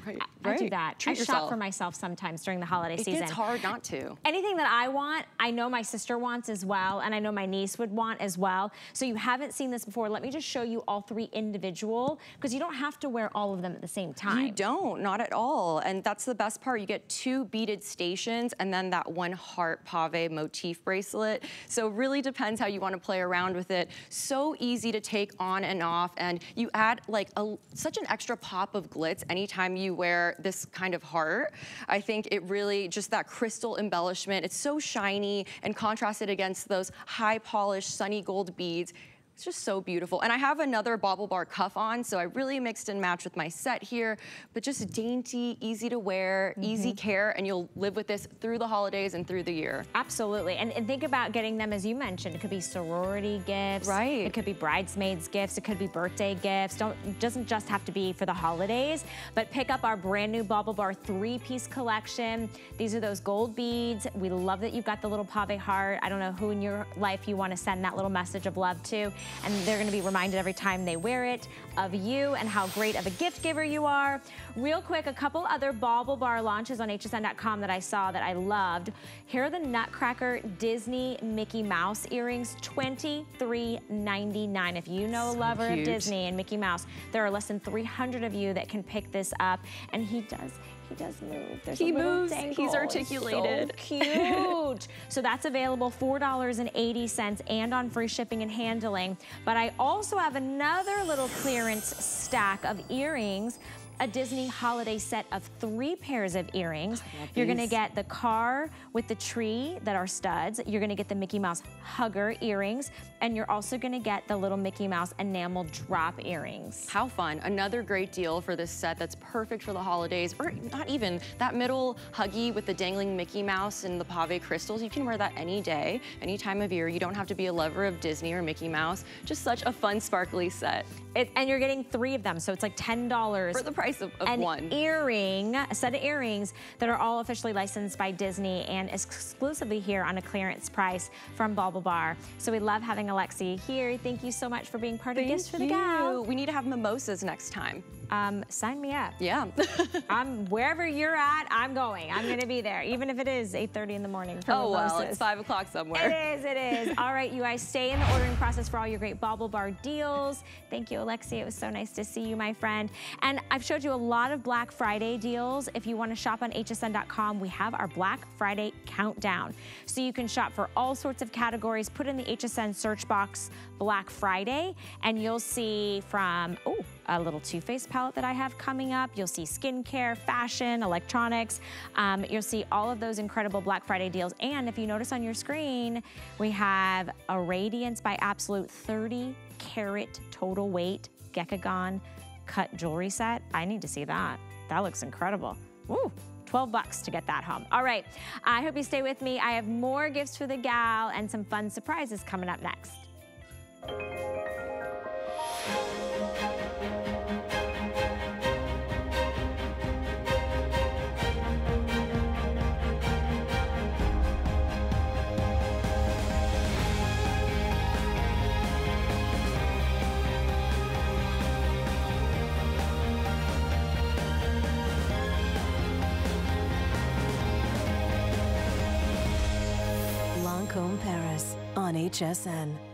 Right, I, right. I do that. Treat I yourself. shop for myself sometimes during the holiday it season. It's hard not to. Anything that I want, I know my sister wants as well, and I know my niece would want as well. So you haven't seen this before. Let me just show you all three individual, because you don't have to wear all of them at the same time. You don't, not at all. And that's the best part. You get two beaded stations and then that one heart pave motif bracelet. So it really depends how you want to play around with it. So easy to take on and off, and you add like a, such an extra pop of glitz anytime you wear this kind of heart. I think it really, just that crystal embellishment, it's so shiny and contrasted against those high polished sunny gold beads. It's just so beautiful. And I have another BaubleBar cuff on, so I really mixed and matched with my set here, but just dainty, easy to wear, mm -hmm. easy mm-hmm. care, and you'll live with this through the holidays and through the year. Absolutely. And, and, think about getting them, as you mentioned, it could be sorority gifts. Right. It could be bridesmaids gifts. It could be birthday gifts. Don't, it doesn't just have to be for the holidays, but pick up our brand new BaubleBar three-piece collection. These are those gold beads. We love that you've got the little pave heart. I don't know who in your life you want to send that little message of love to and they're gonna be reminded every time they wear it of you and how great of a gift giver you are. Real quick, a couple other BaubleBar launches on hsn.com that I saw that I loved. Here are the Nutcracker Disney Mickey Mouse earrings, $23.99. If you know so a lover cute. of Disney and Mickey Mouse, there are less than 300 of you that can pick this up. And he does, he does move. There's he moves. Dangle. He's articulated. So <laughs> cute. so that's available $4.80 and on free shipping and handling. But I also have another little clearance stack of earrings a Disney holiday set of three pairs of earrings. You're gonna get the car with the tree that are studs. You're gonna get the Mickey Mouse hugger earrings, and you're also gonna get the little Mickey Mouse enamel drop earrings. How fun. Another great deal for this set that's perfect for the holidays, or not even, that middle huggy with the dangling Mickey Mouse and the pave crystals. You can wear that any day, any time of year. You don't have to be a lover of Disney or Mickey Mouse. Just such a fun, sparkly set. It, and you're getting three of them, so it's like $10. For the price of, of An one. earring, a set of earrings that are all officially licensed by Disney and exclusively here on a clearance price from BaubleBar. So we love having Alexi here. Thank you so much for being part Thank of Gifts for the Gal. We need to have mimosas next time. Um, sign me up. Yeah. <laughs> I'm wherever you're at, I'm going. I'm gonna be there, even if it is 8:30 in the morning. oh well, it's five o'clock somewhere. It is. It is. <laughs> all right, you guys, stay in the ordering process for all your great BaubleBar deals. Thank you, Alexi. It was so nice to see you, my friend. And I've showed you a lot of Black Friday deals. If you want to shop on hsn.com, we have our Black Friday countdown, so you can shop for all sorts of categories. Put in the HSN search box Black Friday, and you'll see from oh a little Too Faced palette that I have coming up. You'll see skincare, fashion, electronics. Um, you'll see all of those incredible Black Friday deals. And if you notice on your screen, we have a Radiance by Absolute 30 carat total weight Gekkoukan cut jewelry set. I need to see that. That looks incredible. Ooh. 12 bucks to get that home. All right, I hope you stay with me. I have more gifts for the gal and some fun surprises coming up next. On HSN.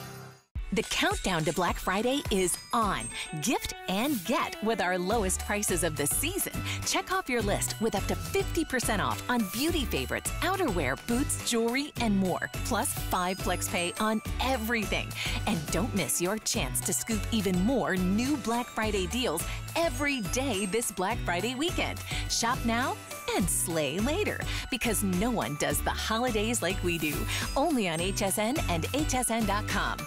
The countdown to Black Friday is on. Gift and get with our lowest prices of the season. Check off your list with up to 50% off on beauty favorites, outerwear, boots, jewelry, and more. Plus 5 flex pay on everything. And don't miss your chance to scoop even more new Black Friday deals every day this Black Friday weekend. Shop now and slay later because no one does the holidays like we do. Only on HSN and hsn.com.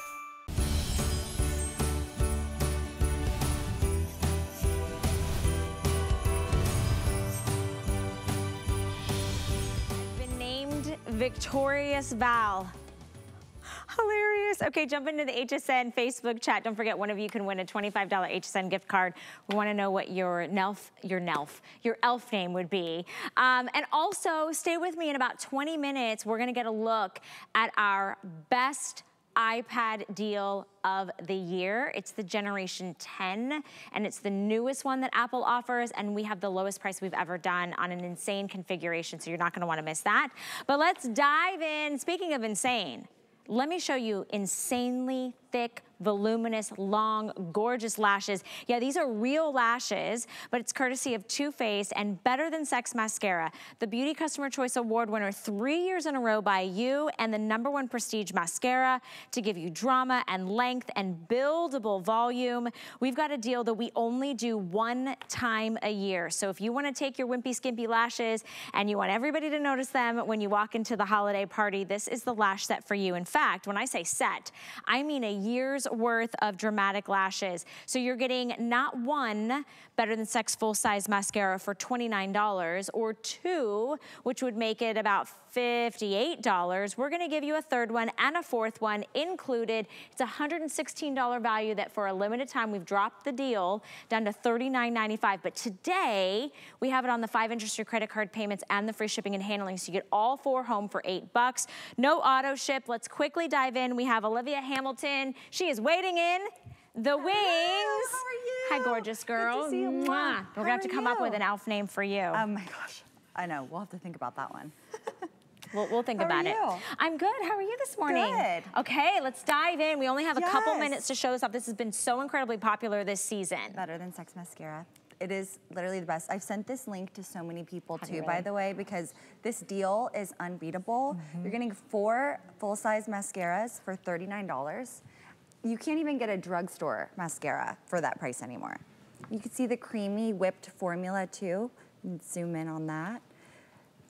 Victorious Val. Hilarious. Okay, jump into the HSN Facebook chat. Don't forget, one of you can win a $25 HSN gift card. We want to know what your NELF, your NELF, your ELF name would be. Um, and also, stay with me in about 20 minutes. We're going to get a look at our best iPad deal of the year. It's the Generation 10, and it's the newest one that Apple offers, and we have the lowest price we've ever done on an insane configuration, so you're not gonna wanna miss that. But let's dive in. Speaking of insane, let me show you insanely thick voluminous, long, gorgeous lashes. Yeah, these are real lashes, but it's courtesy of Too Faced and Better Than Sex Mascara. The Beauty Customer Choice Award winner three years in a row by you and the number one prestige mascara to give you drama and length and buildable volume. We've got a deal that we only do one time a year. So if you wanna take your wimpy, skimpy lashes and you want everybody to notice them when you walk into the holiday party, this is the lash set for you. In fact, when I say set, I mean a year's worth of dramatic lashes. So you're getting not one Better Than Sex full-size mascara for $29 or two, which would make it about $58. We're gonna give you a third one and a fourth one included. It's a $116 value that for a limited time, we've dropped the deal down to $39.95. But today, we have it on the five interest credit card payments and the free shipping and handling. So you get all four home for eight bucks. No auto ship. Let's quickly dive in. We have Olivia Hamilton. She is waiting in the wings. Hi, gorgeous girl. Good to see you. Mwah. We're gonna have to come up with an elf name for you. Oh my gosh. I know. We'll have to think about that one. <laughs> We'll, we'll think How are about it. I'm good. How are you this morning? Good. Okay, let's dive in. We only have a couple minutes to show this off. This has been so incredibly popular this season. Better than Sex Mascara. It is literally the best. I've sent this link to so many people too, you by the way, because this deal is unbeatable. Mm-hmm. You're getting four full-size mascaras for $39. You can't even get a drugstore mascara for that price anymore. You can see the creamy whipped formula too. Zoom in on that.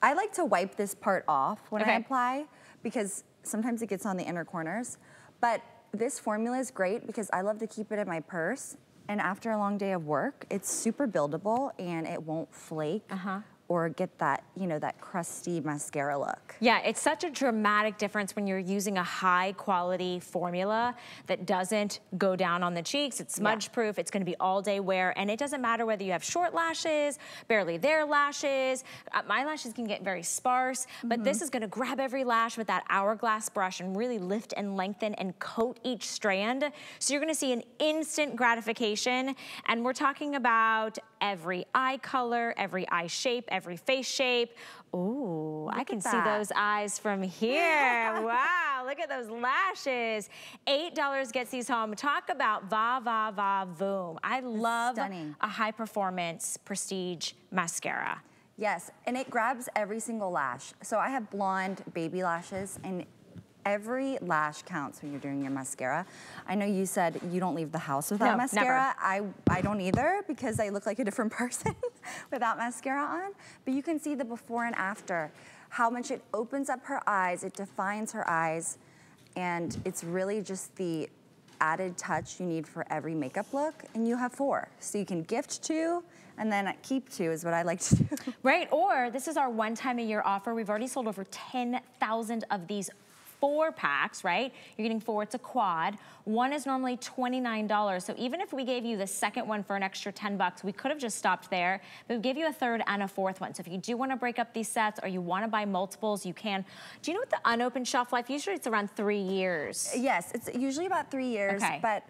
I like to wipe this part off when I apply because sometimes it gets on the inner corners. But this formula is great because I love to keep it in my purse. And after a long day of work, it's super buildable and it won't flake Uh-huh. Or get that, you know, that crusty mascara look. Yeah, it's such a dramatic difference when you're using a high quality formula that doesn't go down on the cheeks. It's smudge proof, it's gonna be all day wear, and it doesn't matter whether you have short lashes, barely there lashes. Uh, my lashes can get very sparse, but this is gonna grab every lash with that hourglass brush and really lift and lengthen and coat each strand. So you're gonna see an instant gratification, and we're talking about every eye color, every eye shape, every face shape. Ooh, I can see those eyes from here. <laughs> wow, look at those lashes. $8 gets these home. Talk about va va va voom. I love stunning. a high performance prestige mascara. Yes, and it grabs every single lash. So I have blonde baby lashes and every lash counts when you're doing your mascara. I know you said you don't leave the house without No, mascara. I, I don't either because I look like a different <laughs> person <laughs> without mascara on. But you can see the before and after, how much it opens up her eyes, it defines her eyes, and it's really just the added touch you need for every makeup look, and you have four. So you can gift two, and then keep two is what I like to do. <laughs> Right, or this is our one time a year offer. We've already sold over 10,000 of these four packs, right? You're getting four, it's a quad. One is normally $29. So even if we gave you the second one for an extra 10 bucks, we could have just stopped there, but we give you a third and a fourth one. So if you do wanna break up these sets or you wanna buy multiples, you can. Do you know what the unopened shelf life? Usually it's around three years. Yes, it's usually about three years, Okay. but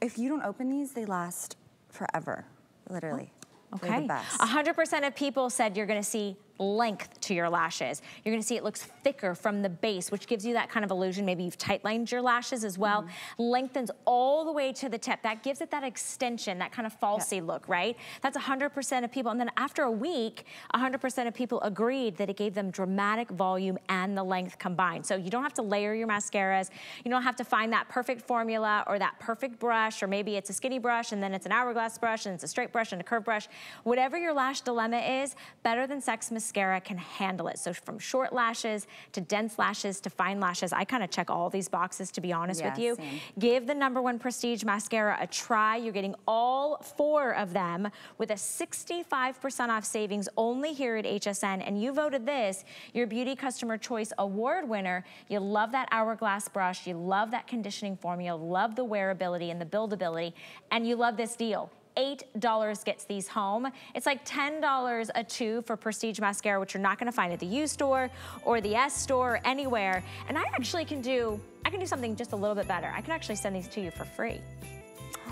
if you don't open these, they last forever, literally. Oh, They're Okay. the best. 100% of people said you're gonna see length to your lashes. You're gonna see it looks thicker from the base, which gives you that kind of illusion. Maybe you've tightlined your lashes as well. Mm-hmm. Lengthens all the way to the tip. That gives it that extension, that kind of falsy look, right? That's 100% of people. And then after a week, 100% of people agreed that it gave them dramatic volume and the length combined. So you don't have to layer your mascaras. You don't have to find that perfect formula or that perfect brush, or maybe it's a skinny brush and then it's an hourglass brush and it's a straight brush and a curved brush. Whatever your lash dilemma is, Better Than Sex Mascara can handle it. So from short lashes to dense lashes to fine lashes, I kind of check all these boxes to be honest with you. same. Give the number one prestige mascara a try. You're getting all four of them with a 65% off savings only here at HSN. And you voted this your Beauty Customer Choice Award winner. You love that hourglass brush. You love that conditioning formula. Love the wearability and the buildability. And you love this deal. $8 gets these home. It's like $10 a two for Prestige Mascara, which you're not gonna find at the U store or the S store or anywhere. And I actually can do, I can do something just a little bit better. I can actually send these to you for free.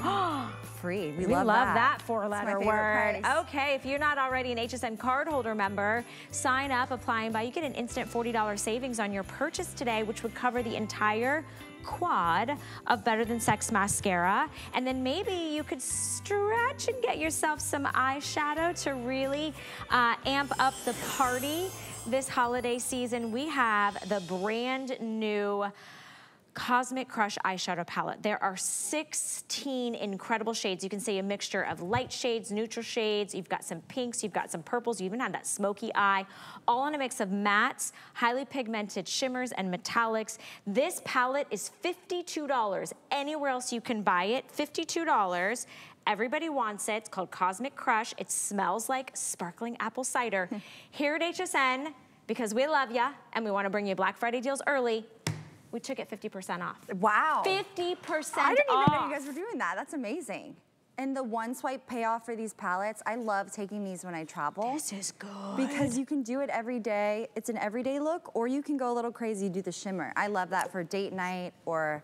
<gasps> Free. We, We love, love, that. that It's four my letter favorite word. price. Okay, if you're not already an HSN cardholder member, sign up, apply and buy. You get an instant $40 savings on your purchase today, which would cover the entire quad of Better Than Sex mascara. And then maybe you could stretch and get yourself some eyeshadow to really uh, amp up the party this holiday season. We have the brand new Cosmic Crush eyeshadow palette. There are 16 incredible shades. You can see a mixture of light shades, neutral shades. You've got some pinks, you've got some purples. You even have that smoky eye, all in a mix of mattes, highly pigmented shimmers, and metallics. This palette is $52. Anywhere else you can buy it, $52. Everybody wants it. It's called Cosmic Crush. It smells like sparkling apple cider. <laughs> Here at HSN, because we love ya and we want to bring you Black Friday deals early, we took it 50% off. Wow. 50% I didn't even know you guys were doing that. That's amazing. And the one swipe payoff for these palettes, I love taking these when I travel. This is good. Because you can do it every day. It's an everyday look, or you can go a little crazy, do the shimmer. I love that for date night or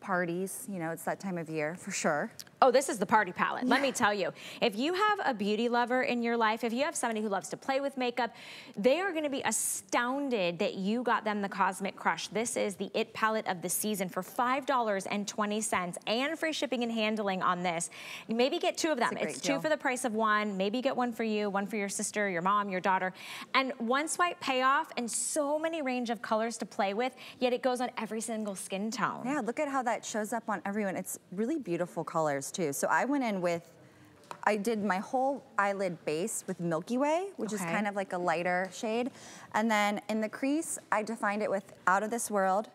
parties. You know, it's that time of year for sure. Oh, this is the party palette. Let me tell you, if you have a beauty lover in your life, if you have somebody who loves to play with makeup, they are gonna be astounded that you got them the Cosmic Crush. This is the It palette of the season for $5.20 and free shipping and handling on this. You maybe get two of them. It's two deal. for the price of one. Maybe get one for you, one for your sister, your mom, your daughter. And one swipe payoff and so many range of colors to play with, yet it goes on every single skin tone. Yeah, look at how that shows up on everyone. It's really beautiful colors too. So I went in with, I did my whole eyelid base with Milky Way, which is kind of like a lighter shade. And then in the crease, I defined it with Out of This World,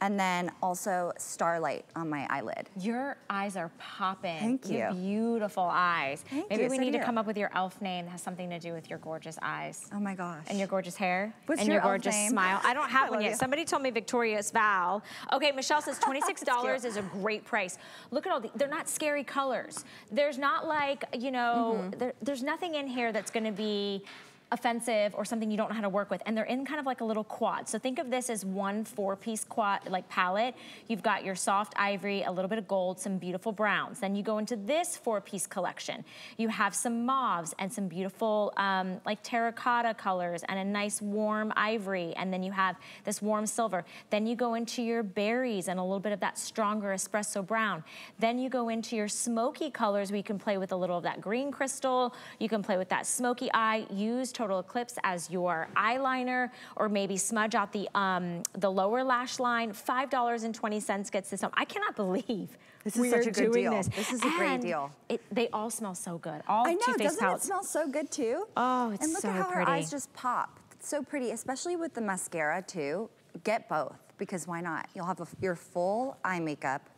and then also Starlight on my eyelid. Your eyes are popping. Thank You have you. beautiful eyes. Thank Maybe you, we so need to come up with your elf name that has something to do with your gorgeous eyes. Oh my gosh. And your gorgeous hair. What's and your your, gorgeous name? smile. I don't <laughs> have I one yet. you. Somebody told me Victoria's Val. Okay, Michelle says <laughs> $26 is a great price. Look at all the, they're not scary colors. There's not like, you know, Mm-hmm. there, there's nothing in here that's gonna be offensive or something you don't know how to work with. And they're in kind of like a little quad. So think of this as one four-piece quad, like palette. You've got your soft ivory, a little bit of gold, some beautiful browns. Then you go into this four-piece collection. You have some mauves and some beautiful um, like terracotta colors and a nice warm ivory. And then you have this warm silver. Then you go into your berries and a little bit of that stronger espresso brown. Then you go into your smoky colors where you can play with a little of that green crystal. You can play with that smoky eye. Use Total Eclipse as your eyeliner or maybe smudge out the, um, the lower lash line. $5.20 gets this home. I cannot believe This is such a good doing deal. This. This is a great deal. It, they all smell so good. All I know, Too Faced doesn't palettes. it smell so good too? Oh, it's so pretty. And look so at how her eyes just pop. It's so pretty, especially with the mascara too. Get both, because why not? You'll have a, your full eye makeup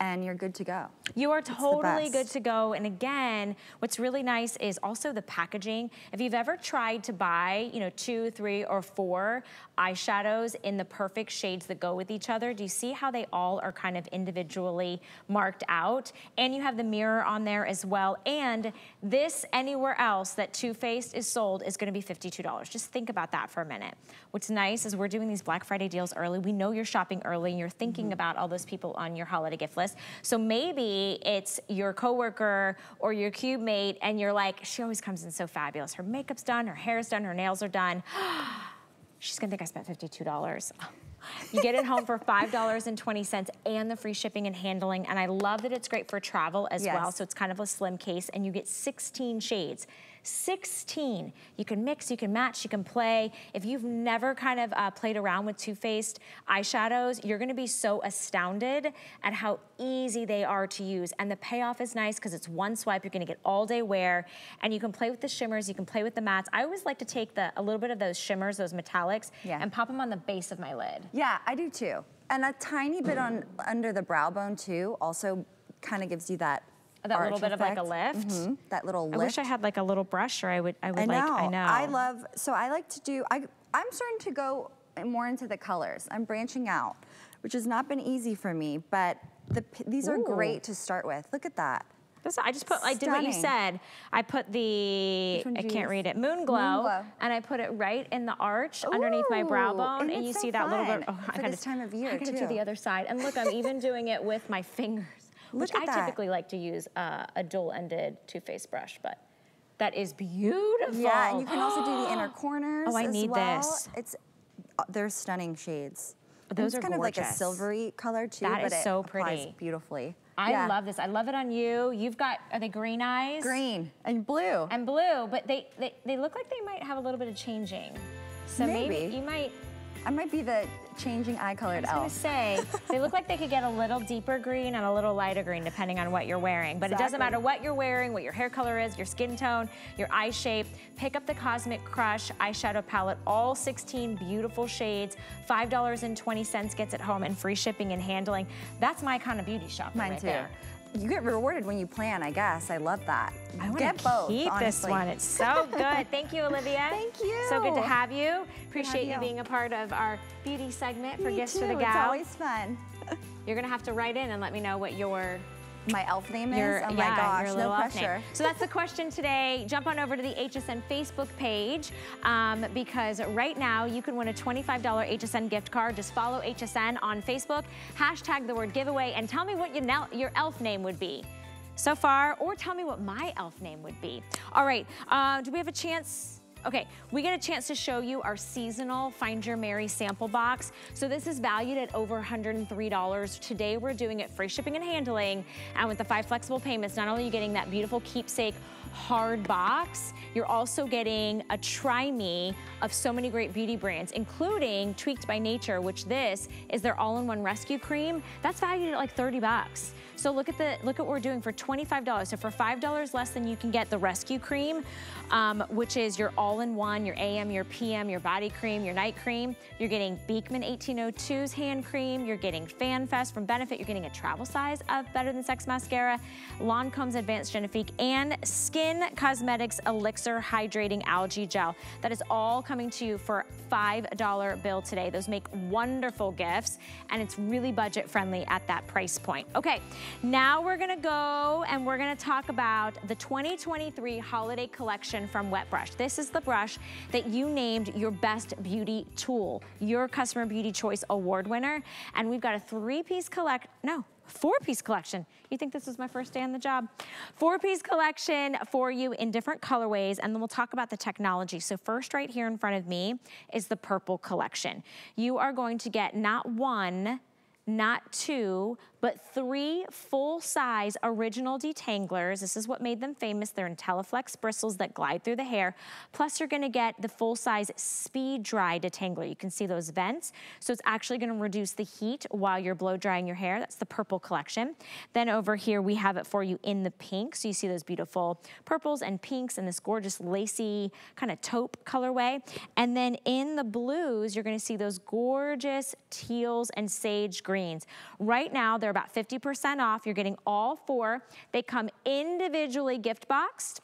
and you're good to go. You are totally good to go. And again, what's really nice is also the packaging. If you've ever tried to buy, you know, two, three, or four eyeshadows in the perfect shades that go with each other, do you see how they all are kind of individually marked out? And you have the mirror on there as well. And this, anywhere else that Too Faced is sold, is gonna be $52. Just think about that for a minute. What's nice is we're doing these Black Friday deals early. We know you're shopping early and you're thinking mm-hmm. about all those people on your holiday gift list. So maybe it's your coworker or your cube mate and you're like, she always comes in so fabulous. Her makeup's done, her hair's done, her nails are done. <gasps> She's gonna think I spent $52. You get it home for $5.20 and the free shipping and handling. And I love that it's great for travel as well. So it's kind of a slim case and you get 16 shades. 16. You can mix, you can match, you can play. If you've never kind of uh, played around with Too Faced eyeshadows, you're gonna be so astounded at how easy they are to use. And the payoff is nice because it's one swipe, you're gonna get all day wear, and you can play with the shimmers, you can play with the mattes. I always like to take the a little bit of those shimmers, those metallics, Yeah. and pop them on the base of my lid. Yeah, I do too. And a tiny bit on under the brow bone too also kind of gives you that That little bit of like a effect. lift. Mhm, That little lift. I wish I had like a little brush or I would, I would I know. like, I know. I love, so I like to do, I, I'm starting to go more into the colors. I'm branching out, which has not been easy for me, but the, these are Ooh. great to start with. Look at that. I just put, I did what you said. I put the, I can't use? read it, moon glow, Glow. and I put it right in the arch underneath my brow bone, and and you so see that little bit. Oh, I for gotta, this time of year, I gotta do the other side, and look, I'm even doing it with my fingers, which Look I that. typically like to use uh, a dual-ended Too Faced brush, but that is beautiful. Yeah, and you can also do the inner <gasps> corners Oh, I need well. this. It's uh, they're stunning shades. Those it's are kind of like a silvery color too, That but is it so pretty. beautifully. I Yeah. love this. I love it on you. You've got, are they green eyes? green and blue. and blue, but they, they, they look like they might have a little bit of changing. So maybe, Maybe. you might, I might be the changing eye colored I was gonna say, they look like they could get a little deeper green and a little lighter green depending on what you're wearing. But it doesn't matter what you're wearing, what your hair color is, your skin tone, your eye shape. Pick up the Cosmic Crush eyeshadow palette, all 16 beautiful shades. $5.20 gets it home and free shipping and handling. That's my kind of beauty shop Mine right too. there. You get rewarded when you plan, I guess. I love that. I want get to both. keep honestly. this one. It's so good. <laughs> Thank you, Olivia. Thank you. So good to have you. Appreciate you you. being a part of our beauty segment for Me Gifts too. for the Gal. It's always fun. <laughs> You're gonna have to write in and let me know what your My elf name your is. Oh yeah, my gosh, no pressure. So that's the question today. Jump on over to the HSN Facebook page um, because right now you can win a $25 HSN gift card. Just follow HSN on Facebook, hashtag the word giveaway, and tell me what your, your elf name would be so far, or tell me what my elf name would be. All right, uh, do we have a chance? Okay, we get a chance to show you our seasonal Find Your Mary sample box. So this is valued at over $103. Today we're doing it free shipping and handling. And with the five flexible payments, not only are you getting that beautiful keepsake hard box, you're also getting a try me of so many great beauty brands, including Tweak'd by Nature, which this is their all-in-one rescue cream. That's valued at like 30 bucks. So look at the look at what we're doing for $25. So for $5 less than you can get the rescue cream, um, which is your all-in-one, your AM, your PM, your body cream, your night cream. You're getting Beekman 1802's hand cream. You're getting FanFest from Benefit. You're getting a travel size of Better Than Sex mascara, Lancome's Advanced Genifique, and Skin Cosmetics Elixir Hydrating Algae Gel. That is all coming to you for $5 bill today. Those make wonderful gifts, and it's really budget friendly at that price point. Okay, now we're gonna go and we're gonna talk about the 2023 holiday collection from Wet Brush. This is the brush that you named your best beauty tool, your Customer Beauty Choice Award winner. And we've got a three-piece collect, no, four-piece collection. You think this is my first day on the job? Four-piece collection for you in different colorways, and then we'll talk about the technology. So first right here in front of me is the purple collection. You are going to get not one, not two, but three full-size original detanglers. This is what made them famous. They're IntelliFlex bristles that glide through the hair. Plus, you're gonna get the full-size speed dry detangler. You can see those vents. So it's actually gonna reduce the heat while you're blow drying your hair. That's the purple collection. Then over here, we have it for you in the pink. So you see those beautiful purples and pinks and this gorgeous lacy kind of taupe colorway. And then in the blues, you're gonna see those gorgeous teals and sage greens. Right now, they're about 50% off. You're getting all four. They come individually gift boxed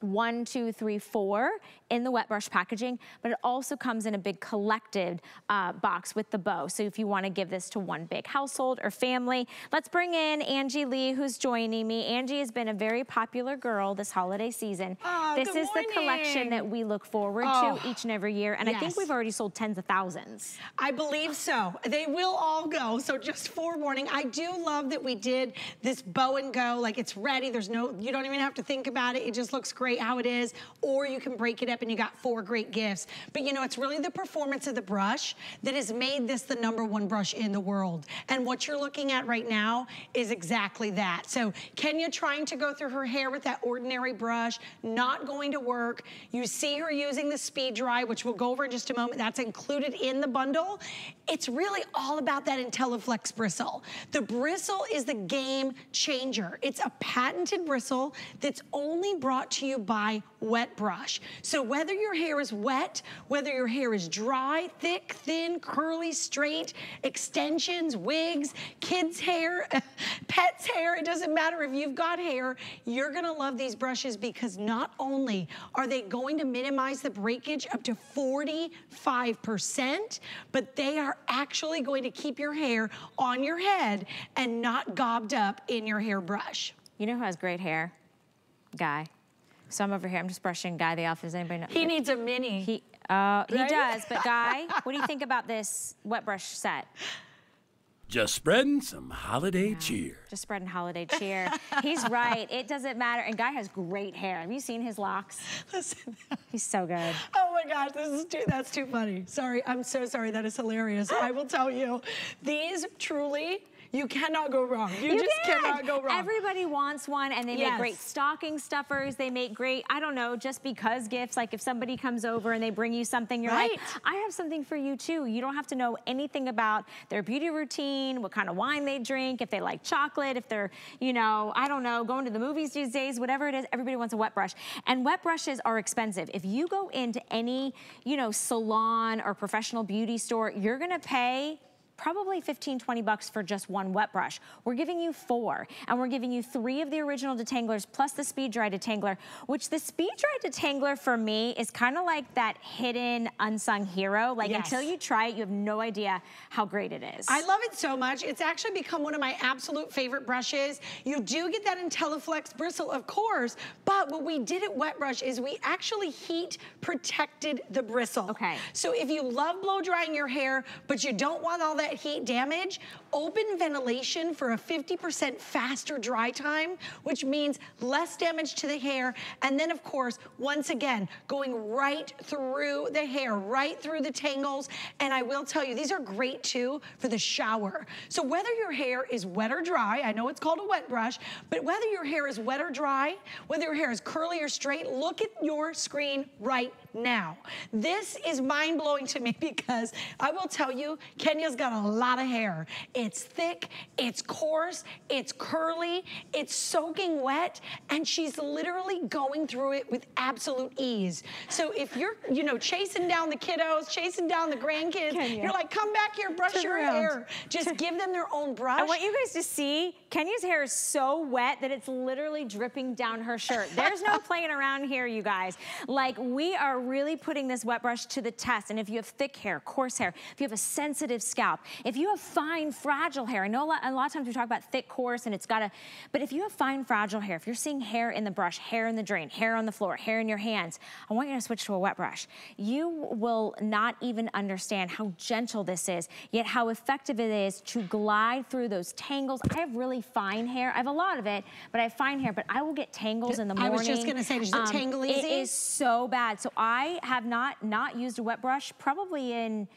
one, two, three, four in the wet brush packaging, but it also comes in a big collected uh, box with the bow. So if you wanna give this to one big household or family, let's bring in Angie Lee, who's joining me. Angie has been a very popular girl this holiday season. Oh, this good is the collection that we look forward Oh, to each and every year. And I think we've already sold tens of thousands. I believe so. They will all go. So just forewarning, I do love that we did this bow and go. Like it's ready. There's no, you don't even have to think about it. It just looks great how it is. Or you can break it up and you got four great gifts. But you know, it's really the performance of the brush that has made this the number one brush in the world. And what you're looking at right now is exactly that. So Kenya trying to go through her hair with that ordinary brush, not going to work. You see her using the speed dry, which we'll go over in just a moment. That's included in the bundle. It's really all about that IntelliFlex bristle. The bristle is the game changer. It's a patented bristle that's only brought to you by Wet Brush. So whether your hair is wet, whether your hair is dry, thick, thin, curly, straight, extensions, wigs, kids' hair, <laughs> pets' hair, it doesn't matter if you've got hair, you're gonna love these brushes because not only are they going to minimize the breakage up to 45%, but they are actually going to keep your hair on your head and not gobbed up in your hairbrush. You know who has great hair? Guy. So I'm over here, I'm just brushing Guy the off. Does anybody know? He needs a mini. He, uh, he Right? does, but Guy, <laughs> what do you think about this wet brush set? Just spreading some holiday cheer. Just spreading holiday cheer. He's <laughs> right. It doesn't matter. And Guy has great hair. Have you seen his locks? Listen. He's so good. Oh my gosh, this is too, that's too funny. Sorry, I'm so sorry. That is hilarious. <gasps> I will tell you, these truly, you cannot go wrong. You, just can. cannot go wrong. Everybody wants one, and they make great stocking stuffers. They make great, I don't know, just because gifts. Like if somebody comes over and they bring you something, you're like, I have something for you too. You don't have to know anything about their beauty routine, what kind of wine they drink, if they like chocolate, if they're, you know, I don't know, going to the movies these days, whatever it is, everybody wants a wet brush. And wet brushes are expensive. If you go into any, you know, salon or professional beauty store, you're gonna pay probably 15, 20 bucks for just one wet brush. We're giving you four, and we're giving you three of the original detanglers plus the speed dry detangler, which the speed dry detangler for me is kind of like that hidden unsung hero. Like Yes. until you try it, you have no idea how great it is. I love it so much. It's actually become one of my absolute favorite brushes. You do get that IntelliFlex bristle, of course, but what we did at Wet Brush is we actually heat protected the bristle. Okay. So if you love blow drying your hair, but you don't want all that heat damage, open ventilation for a 50% faster dry time, which means less damage to the hair. And then of course, once again, going right through the hair, right through the tangles. And I will tell you, these are great too for the shower. So whether your hair is wet or dry, I know it's called a wet brush, but whether your hair is wet or dry, whether your hair is curly or straight, look at your screen right now. This is mind blowing to me <laughs> because I will tell you, Kenya's got a lot of hair. It's thick, it's coarse, it's curly, it's soaking wet, and she's literally going through it with absolute ease. So if you're, you know, chasing down the kiddos, chasing down the grandkids, Kenya. you're like, come back here, brush Turn your around. hair. Just give them their own brush. I want you guys to see Kenya's hair is so wet that it's literally dripping down her shirt. There's no <laughs> playing around here, you guys. Like, we are really putting this wet brush to the test. And if you have thick hair, coarse hair, if you have a sensitive scalp, if you have fine, fragile hair, I know a lot, a lot of times we talk about thick, coarse, and it's gotta, but if you have fine, fragile hair, if you're seeing hair in the brush, hair in the drain, hair on the floor, hair in your hands, I want you to switch to a wet brush. You will not even understand how gentle this is, yet how effective it is to glide through those tangles. I have really fine hair. I have a lot of it, but I have fine hair, but I will get tangles in the morning. I was just gonna say, does um, it tangle easy? It is so bad. So I have not not used a wet brush probably in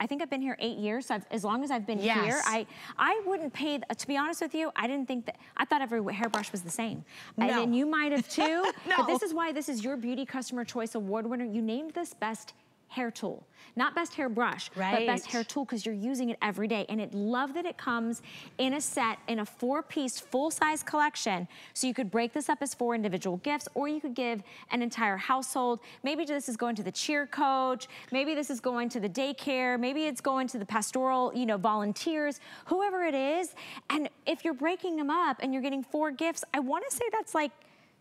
I think I've been here eight years. So I've, as long as I've been Yes. here, I I wouldn't pay. To be honest with you, I didn't think that. I thought every hairbrush was the same, and No. then you might have <laughs> too. no. But this is why this is your Beauty Customer Choice Award winner. You named this best hair tool, not best hair brush, but best hair tool because you're using it every day. And it love that it comes in a set in a four-piece full-size collection. So you could break this up as four individual gifts, or you could give an entire household. Maybe this is going to the cheer coach. Maybe this is going to the daycare. Maybe it's going to the pastoral, you know, volunteers, whoever it is. And if you're breaking them up and you're getting four gifts, I want to say that's like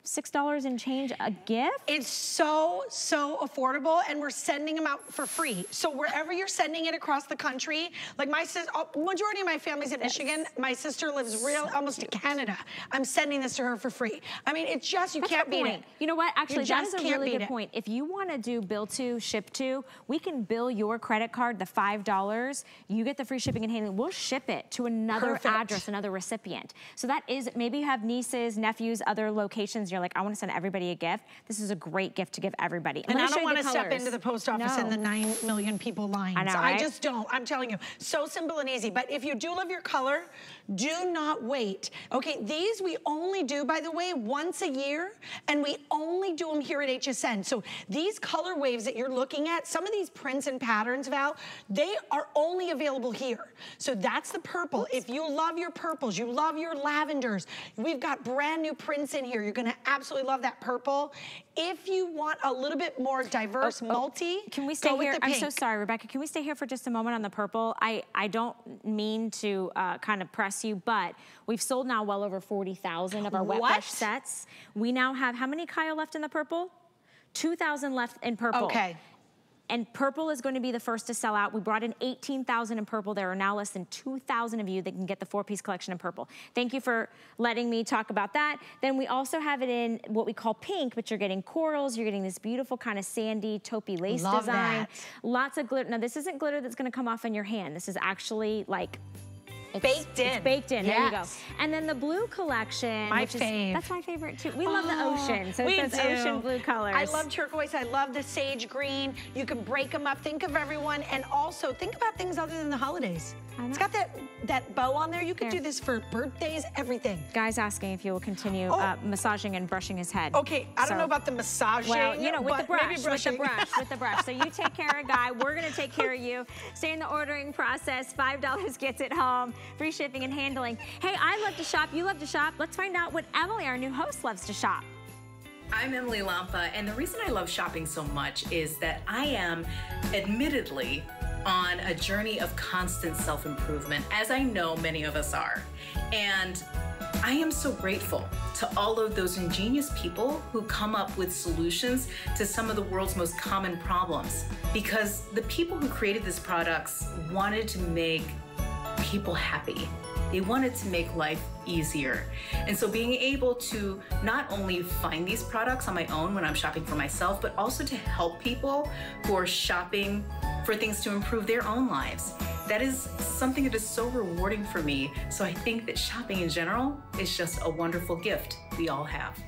$6 and change a gift. It's so, so affordable, and we're sending them out for free. So wherever you're sending it across the country, like my sister, oh, majority of my family's in Michigan. My sister lives real, almost to Canada. I'm sending this to her for free. I mean, it's just, you That's can't beat it. You know what? Actually, that just a really good it. point. If you want to do bill to, ship to, we can bill your credit card the five dollars. You get the free shipping and handling. We'll ship it to another Perfect. address, another recipient. So that is maybe you have nieces, nephews, other locations. You're like, I want to send everybody a gift. This is a great gift to give everybody. And I don't wanna step into the post office in No. the nine million people lines. I know, right? just don't. I'm telling you, so simple and easy. But if you do love your color, do not wait. Okay, these we only do, by the way, once a year, and we only do them here at HSN. So these color waves that you're looking at, some of these prints and patterns, Val, they are only available here. So that's the purple. If you love your purples, you love your lavenders, we've got brand new prints in here. You're gonna absolutely love that purple. If you want a little bit more diverse multi, Oh, Can we stay here? the I'm so sorry, Rebecca. Can we stay here for just a moment on the purple? I, I don't mean to uh, kind of press you, but we've sold now well over 40,000 of our wet What? brush sets. We now have, how many Kyle left in the purple? 2,000 left in purple. Okay. And purple is going to be the first to sell out. We brought in 18,000 in purple. There are now less than 2,000 of you that can get the four-piece collection in purple. Thank you for letting me talk about that. Then we also have it in what we call pink, but you're getting corals. You're getting this beautiful kind of sandy taupey lace Love design. that. Lots of glitter. Now, this isn't glitter that's going to come off in your hand. This is actually like it's, Baked in. It's baked in. There you go. And then the blue collection. My which is- that's my favorite too. We love the <gasps> ocean. So Oh, we it says do. ocean blue colors. I love turquoise. I love the sage green. You can break them up. Think of everyone, and also think about things other than the holidays. It's got that that bow on there. You could do this for birthdays, everything. Guy's asking if you will continue Oh. uh, massaging and brushing his head. Okay, I don't know about the massaging. Well, you know, with the brush, maybe with the brush, with the brush. So you take care of Guy. We're gonna take care of you. <laughs> Stay in the ordering process. Five dollars gets it home. Free shipping and handling. Hey, I love to shop. You love to shop. Let's find out what Emily, our new host, loves to shop. I'm Emily Lampa, and the reason I love shopping so much is that I am admittedly on a journey of constant self improvement, as I know many of us are. And I am so grateful to all of those ingenious people who come up with solutions to some of the world's most common problems. Because the people who created these products wanted to make people happy. They wanted to make life easier. And so being able to not only find these products on my own when I'm shopping for myself, but also to help people who are shopping for things to improve their own lives. That is something that is so rewarding for me. So I think that shopping in general is just a wonderful gift we all have.